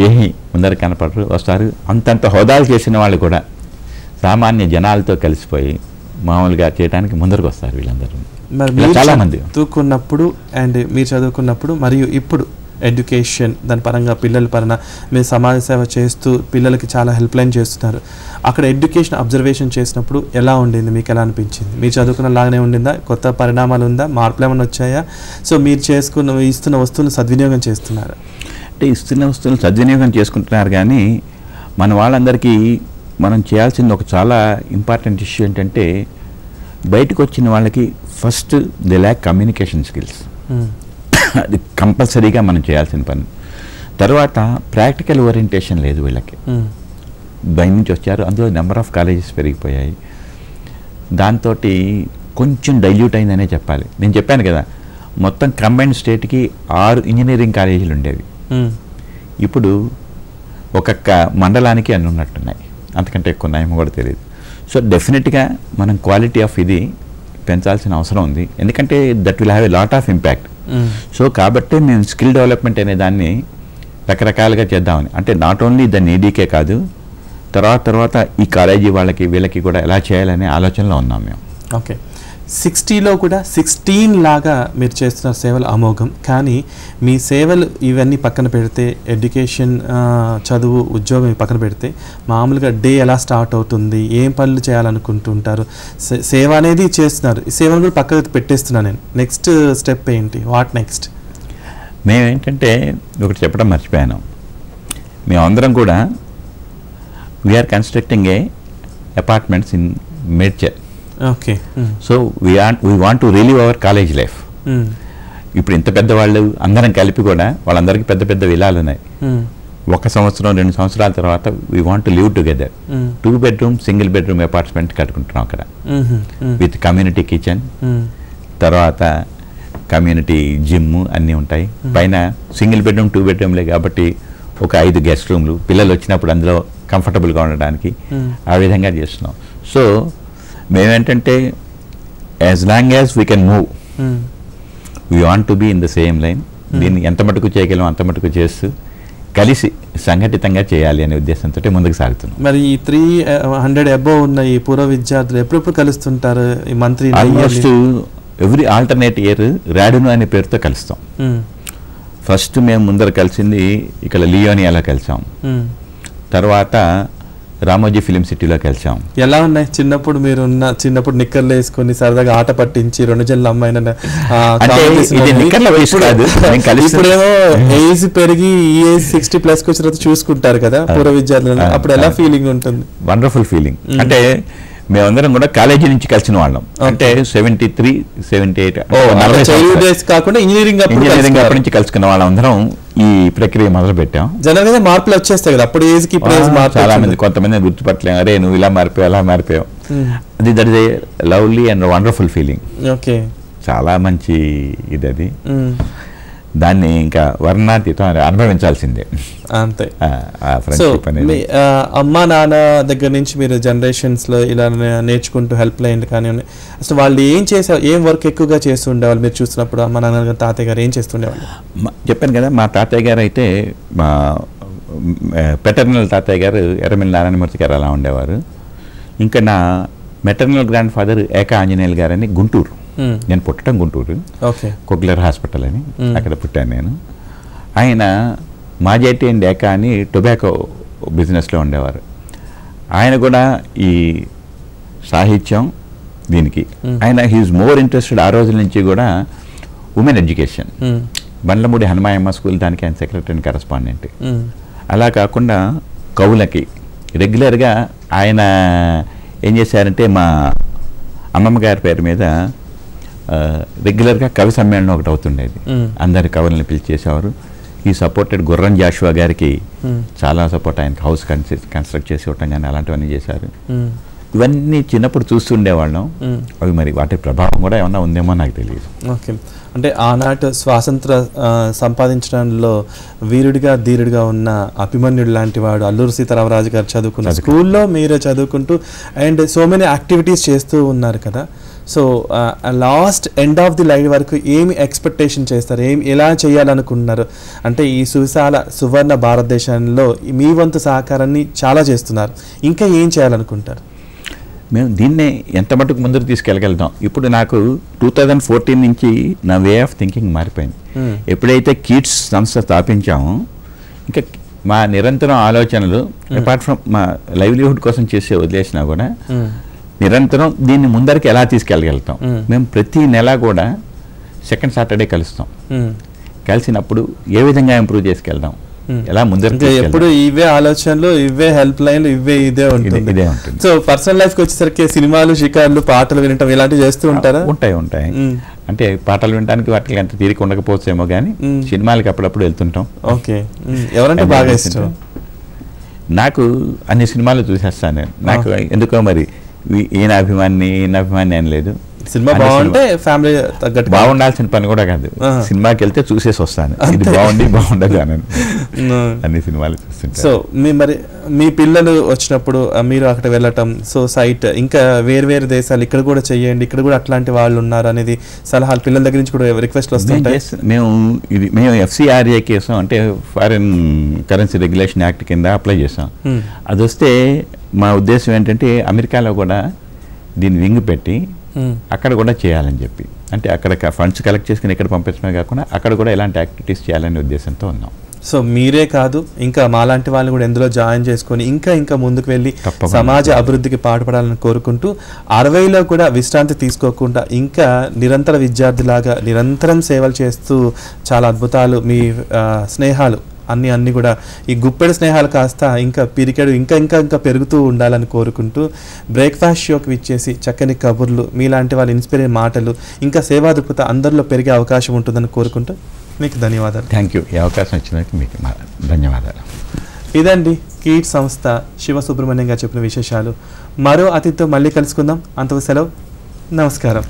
ఏమి ముందర కనపడరు వస్తారు. అంతంత హోదాలు చేసిన వాళ్ళు కూడా సామాన్య జనాలతో కలిసిపోయి మామూలుగా చేయడానికి ముందరకు వస్తారు వీళ్ళందరూ. చాలా మంది చదువుకున్నప్పుడు అండ్ మీరు చదువుకున్నప్పుడు మరియు ఇప్పుడు ఎడ్యుకేషన్ దాని పరంగా పిల్లల పరంగా మీరు సమాజ సేవ చేస్తూ పిల్లలకి చాలా హెల్ప్ లైన్ చేస్తున్నారు. అక్కడ ఎడ్యుకేషన్ అబ్జర్వేషన్ చేసినప్పుడు ఎలా ఉండింది? మీకు ఎలా అనిపించింది? మీరు చదువుకున్న లాగానే ఉండిందా? కొత్త పరిణామాలు ఉందా? మార్పులు ఏమైనా వచ్చాయా? సో మీరు చేసుకున్న ఇస్తున్న వస్తువులను సద్వినియోగం చేస్తున్నారు. అంటే ఇస్తున్న వస్తువులు సద్వినియోగం చేసుకుంటున్నారు కానీ మన వాళ్ళందరికీ మనం చేయాల్సింది ఒక చాలా ఇంపార్టెంట్ ఇష్యూ ఏంటంటే బయటకు వచ్చిన వాళ్ళకి first the lack communication skills. అది కంపల్సరీగా మనం చేయాల్సిన పని. తర్వాత ప్రాక్టికల్ ఓరియంటేషన్ లేదు వీళ్ళకి. బయట నుంచి వచ్చారు. అందులో నెంబర్ ఆఫ్ కాలేజెస్ పెరిగిపోయాయి. దాంతో కొంచెం డైల్యూట్ అయిందనే చెప్పాలి. నేను చెప్పాను కదా మొత్తం కంబైన్డ్ స్టేట్కి ఆరు ఇంజనీరింగ్ కాలేజీలు ఉండేవి. ఇప్పుడు ఒక్కొక్క మండలానికి అన్ని ఉన్నట్టున్నాయి. అంతకంటే ఎక్కువ ఉన్నాయేమో కూడా తెలియదు. సో డెఫినెట్గా మనం క్వాలిటీ ఆఫ్ ఇది పెంచాల్సిన అవసరం ఉంది. ఎందుకంటే that will have a lot of impact. So కాబట్టే మేము స్కిల్ డెవలప్మెంట్ అనే దాన్ని రకరకాలుగా చేద్దామని. అంటే నాట్ ఓన్లీ ద నీడీకే కాదు తర్వాత తర్వాత ఈ కాలేజీ వాళ్ళకి వీళ్ళకి కూడా ఎలా చేయాలనే ఆలోచనలో ఉన్నాం మేము. ఓకే సిక్స్టీలో కూడా సిక్స్టీన్ లాగా మీరు చేస్తున్న సేవలు అమోఘం. కానీ మీ సేవలు ఇవన్నీ పక్కన పెడితే ఎడ్యుకేషన్ చదువు ఉద్యోగం పక్కన పెడితే మామూలుగా డే ఎలా స్టార్ట్ అవుతుంది ఏం పనులు చేయాలనుకుంటుంటారు సే- సేవ అనేది చేస్తున్నారు. ఈ సేవను కూడా పక్కకు పెట్టేస్తున్నాను నేను. నెక్స్ట్ స్టెప్ ఏంటి? What next? మేమేంటంటే ఒకటి చెప్పడం మర్చిపోయాను. మేమందరం కూడా we are constructing a apartments in Medchal okay so we we want to relive our college life ఇప్పుడు ఇంత పెద్దవాళ్ళు అందరం కలిపి కూడా వాళ్ళందరికీ పెద్ద పెద్ద విలాలు ఉన్నాయి. ఒక సంవత్సరం రెండు సంవత్సరాల తర్వాత we want live together two bedroom single bedroom apartment కట్టుకుంటున్నాం అక్కడ. విత్ కమ్యూనిటీ కిచెన్ తర్వాత కమ్యూనిటీ జిమ్ అన్నీ ఉంటాయి. పైన సింగిల్ బెడ్రూమ్ టూ బెడ్రూమ్లే కాబట్టి ఒక ఐదు గెస్ట్ రూమ్లు పిల్లలు వచ్చినప్పుడు అందులో కంఫర్టబుల్గా ఉండడానికి Hmm. ఆ విధంగా చేస్తున్నాం. సో మేమేంటంటే as long as we can move we want to be in the same line దీన్ని ఎంత మటుకు చేయగలం అంత మటుకు చేస్తూ కలిసి సంఘటితంగా చేయాలి అనే ఉద్దేశంతో ముందుకు సాగుతున్నాం. మరి ఈ త్రీ హండ్రెడ్ అబోవ్ ఉన్న ఈ పూర్వ విద్యార్థులు ఎప్పుడెప్పుడు కలుస్తుంటారు? ఈ మంత్రి ఆల్మోస్ట్ ఎవ్రీ ఆల్టర్నేట్ ఇయర్ రాడును అనే పేరుతో కలుస్తాం. ఫస్ట్ మేము ముందర కలిసింది ఇక్కడ లియోనియాలో కలిసాం. తర్వాత రామోజీ ఫిలిం సిటీలో కలిసాం ఎలా ఉన్నాయి? చిన్నప్పుడు మీరు ఉన్న చిన్నప్పుడు నిక్కర్లు వేసుకొని సరదాగా ఆట పట్టించి రెండు జల్ల అమ్మాయిన ఇప్పుడేమో ఏజ్ పెరిగి ఈ ఏజ్ సిక్స్టీ ప్లస్ వచ్చిన చూసుకుంటారు కదా పూర్వ విద్యార్థులను. అప్పుడు ఎలా. ఫీలింగ్ ఉంటుంది? వండర్ఫుల్ ఫీలింగ్ అంటే మేమందరం కూడా కాలేజీ నుంచి కలిసిన వాళ్ళం. అంటే సెవెంటీ త్రీ సెవెంటీ ఎయిట్ కాకుండా ఇంజనీరింగ్ ఇంజనీరింగ్ అప్పటి. నుంచి కలుసుకున్న వాళ్ళం అందరం ఈ ప్రక్రియ మొదలు పెట్టాం జనరల్గా మార్పులు వచ్చేస్తాయి కదా అప్పుడు ఏజ్కి ఇప్పుడు ఏజ్ చాలా. మంది కొంతమంది గుర్తుపట్టలేము అరే నువ్వు ఇలా మారిపోయావు అలా మారిపోయావు. అది that is a lovely and wonderful feeling. Okay. చాలా మంచి ఇది అది. దాన్ని ఇంకా వర్ణాతీతం అని అనుభవించాల్సిందే. అంతే. ఫ్రెండ్షిప్ అనేది. అమ్మా నాన్న దగ్గర నుంచి మీరు జనరేషన్స్లో ఇలా నేర్చుకుంటూ హెల్ప్ లైన్ కానివ్వండి. అసలు వాళ్ళు ఏం చేసారు ఏం వర్క్ ఎక్కువగా చేస్తూ ఉండేవాళ్ళు? మీరు చూస్తున్నప్పుడు అమ్మ నాన్న గారు తాతయ్య గారు ఏం చేస్తుండేవాళ్ళు చెప్పాను కదా మా తాతయ్య గారు అయితే మా పెటర్నల్ తాతయ్య గారు ఎర్రమిల్లి నారాయణమూర్తి గారు అలా ఉండేవారు. ఇంకా నా మెటర్నల్ గ్రాండ్ ఫాదర్ ఏక ఆంజనేయులు గారని గుంటూరు. నేను పుట్టడం గుంటూరు ఓకే కొగ్లర్ హాస్పిటల్ అని మ్మ్. అక్కడ పుట్టాను నేను ఆయన మాజేటి అండ్ ఏకా అని టొబాకో బిజినెస్లో ఉండేవారు ఆయన కూడా ఈ సాహిత్యం దీనికి మ్మ్. ఆయన హీఈస్ మోర్ ఇంట్రెస్టెడ్ ఆ రోజుల నుంచి కూడా women education. Bandlamudi Hanumayamma school దానికి ఆయన సెక్రటరీ అండ్ కరస్పాండెంట్. అలా కాకుండా కవులకి రెగ్యులర్గా ఆయన ఏం చేశారంటే మా అమ్మమ్మ గారి పేరు మీద రెగ్యులర్గా కవి సమ్మేళనం ఒకటి అవుతుండేది. అందరి కవులను పిలిచేసేవారు ఈ సపోర్టెడ్ గుర్రం జాషువా గారికి. చాలా సపోర్ట్ ఆయనకి హౌస్ కన్స్ట్రక్ట్ కన్స్ట్రక్ట్ చేసి ఇవ్వటం కానీ అలాంటివన్నీ చేశారు. ఇవన్నీ చిన్నప్పుడు చూస్తుండేవాళ్ళం. అవి మరి వాటి ప్రభావం కూడా ఏమన్నా ఉందేమో నాకు తెలియదు ఓకే అంటే ఆనాటి స్వాతంత్ర సంపాదించడంలో వీరుడిగా ధీరుడిగా ఉన్న అభిమన్యుడు లాంటి వాడు అల్లూరు సీతారామరాజు గారు చదువుకున్న చదువుకున్న. స్కూల్లో మీరే చదువుకుంటూ అండ్ సో మెనీ యాక్టివిటీస్ చేస్తూ ఉన్నారు కదా so last end of the life వరకు ఏమి ఎక్స్పెక్టేషన్ చేస్తారు? ఏం ఎలా చేయాలనుకుంటున్నారు? అంటే ఈ సువిశాల సువర్ణ భారతదేశంలో మీ వంతు సహకారాన్ని చాలా చేస్తున్నారు. ఇంకా ఏం చేయాలనుకుంటారు? మేము దీన్నే ఎంత మటుకు ముందుకు తీసుకెళ్ళగలుగుతాం? ఇప్పుడు నాకు టూ థౌజండ్ ఫోర్టీన్ నుంచి నా వే ఆఫ్ థింకింగ్ మారిపోయింది. Hmm. ఎప్పుడైతే కిడ్స్ సంస్థ స్థాపించామో ఇంకా మా నిరంతరం ఆలోచనలు అపార్ట్ ఫ్రమ్ మా లైవ్లీహుడ్ కోసం చేసే వదిలేసినా కూడా మ్మ్. నిరంతరం దీన్ని ముందరికి ఎలా తీసుకెళ్ళగలుగుతాం. మేము ప్రతి నెల కూడా సెకండ్ సాటర్డే కలుస్తాం. కలిసినప్పుడు ఏ విధంగా ఇంప్రూవ్ చేసుకెళ్దాం. ఎలా ముందరికి? ఎప్పుడు ఇవే ఆలోచనలు ఇవే హెల్ప్ లైన్లు ఇవే ఇదే ఉంటుంది ఇదే ఉంటుంది. సో పర్సనల్ లైఫ్కి వచ్చేసరికి సినిమాలు షికార్లు పాటలు వినటం ఇలాంటివి చేస్తూ ఉంటారా ఉంటాయి ఉంటాయి. అంటే పాటలు వినడానికి వాటికి అంత తీరిక ఉండకపోవచ్చేమో కానీ. సినిమాలకి అప్పుడప్పుడు వెళ్తుంటాం ఓకే. ఎవరంటే బాగా. ఇష్టం నాకు అన్ని సినిమాలు చూసేస్తాను నేను నాకు ఎందుకో మరి ఈయన అభిమాని ఈయన అభిమాని అని లేదు. సినిమా బాగుంటే ఫ్యామిలీ తగ్గట్టు బాగుండాల్సిన పని కూడా కాదు. సినిమాకి వెళ్తే చూసేసి వస్తాను. ఇది అని. మ్మ్. అన్ని సినిమాలు చూస్తుంటాను. సో మీ మరి మీ పిల్లలు వచ్చినప్పుడు మీరు అక్కడ వెళ్ళటం సో సైట్ ఇంకా వేరు వేరు దేశాలు ఇక్కడ కూడా చెయ్యండి ఇక్కడ కూడా అట్లాంటి వాళ్ళు ఉన్నారు అనేది సలహాలు పిల్లల దగ్గర నుంచి కూడా రిక్వెస్ట్లు వస్తుంటాయి? మేము ఇది మేము ఎఫ్సిఆర్ఏ కేసు అంటే ఫారిన్ కరెన్సీ రెగ్యులేషన్ యాక్ట్ కింద అప్లై చేసాం. అది వస్తే మా ఉద్దేశం ఏంటంటే అమెరికాలో కూడా దీన్ని వింగ్ పెట్టి. అక్కడ కూడా చేయాలని చెప్పి అంటే అక్కడ ఫండ్స్ కలెక్ట్ చేసుకుని ఇక్కడ పంపించడమే కాకుండా అక్కడ కూడా ఇలాంటి యాక్టివిటీస్ చేయాలనే ఉద్దేశంతో ఉన్నాం సో మీరే కాదు ఇంకా మాలాంటి వాళ్ళు కూడా ఎందులో జాయిన్ చేసుకొని ఇంకా ఇంకా ముందుకు వెళ్ళి. సమాజ అభివృద్ధికి పాటుపడాలని కోరుకుంటూ అరవైలో కూడా విశ్రాంతి తీసుకోకుండా ఇంకా నిరంతర విద్యార్థిలాగా నిరంతరం సేవలు చేస్తూ చాలా అద్భుతాలు మీ స్నేహాలు అన్ని అన్ని కూడా ఈ గుప్పెడు స్నేహాలు కాస్త ఇంకా పిరికెడు ఇంకా ఇంకా ఇంకా పెరుగుతూ ఉండాలని కోరుకుంటూ బ్రేక్ఫాస్ట్ షోకి విచ్చేసి చక్కని కబుర్లు మీలాంటి వాళ్ళ ఇన్స్పైర్ మాటలు ఇంకా సేవా దృక్పథ అందరిలో పెరిగే అవకాశం ఉంటుందని కోరుకుంటూ మీకు ధన్యవాదాలు. థ్యాంక్ యూ ఈ అవకాశం ఇచ్చినందుకు మీకు ధన్యవాదాలు. ఇదండి కీట్ సంస్థ శివ సుబ్రహ్మణ్యం గారు చెప్పిన విశేషాలు. మరో అతిథితో మళ్ళీ కలుసుకుందాం. అంతకు సెలవు. నమస్కారం.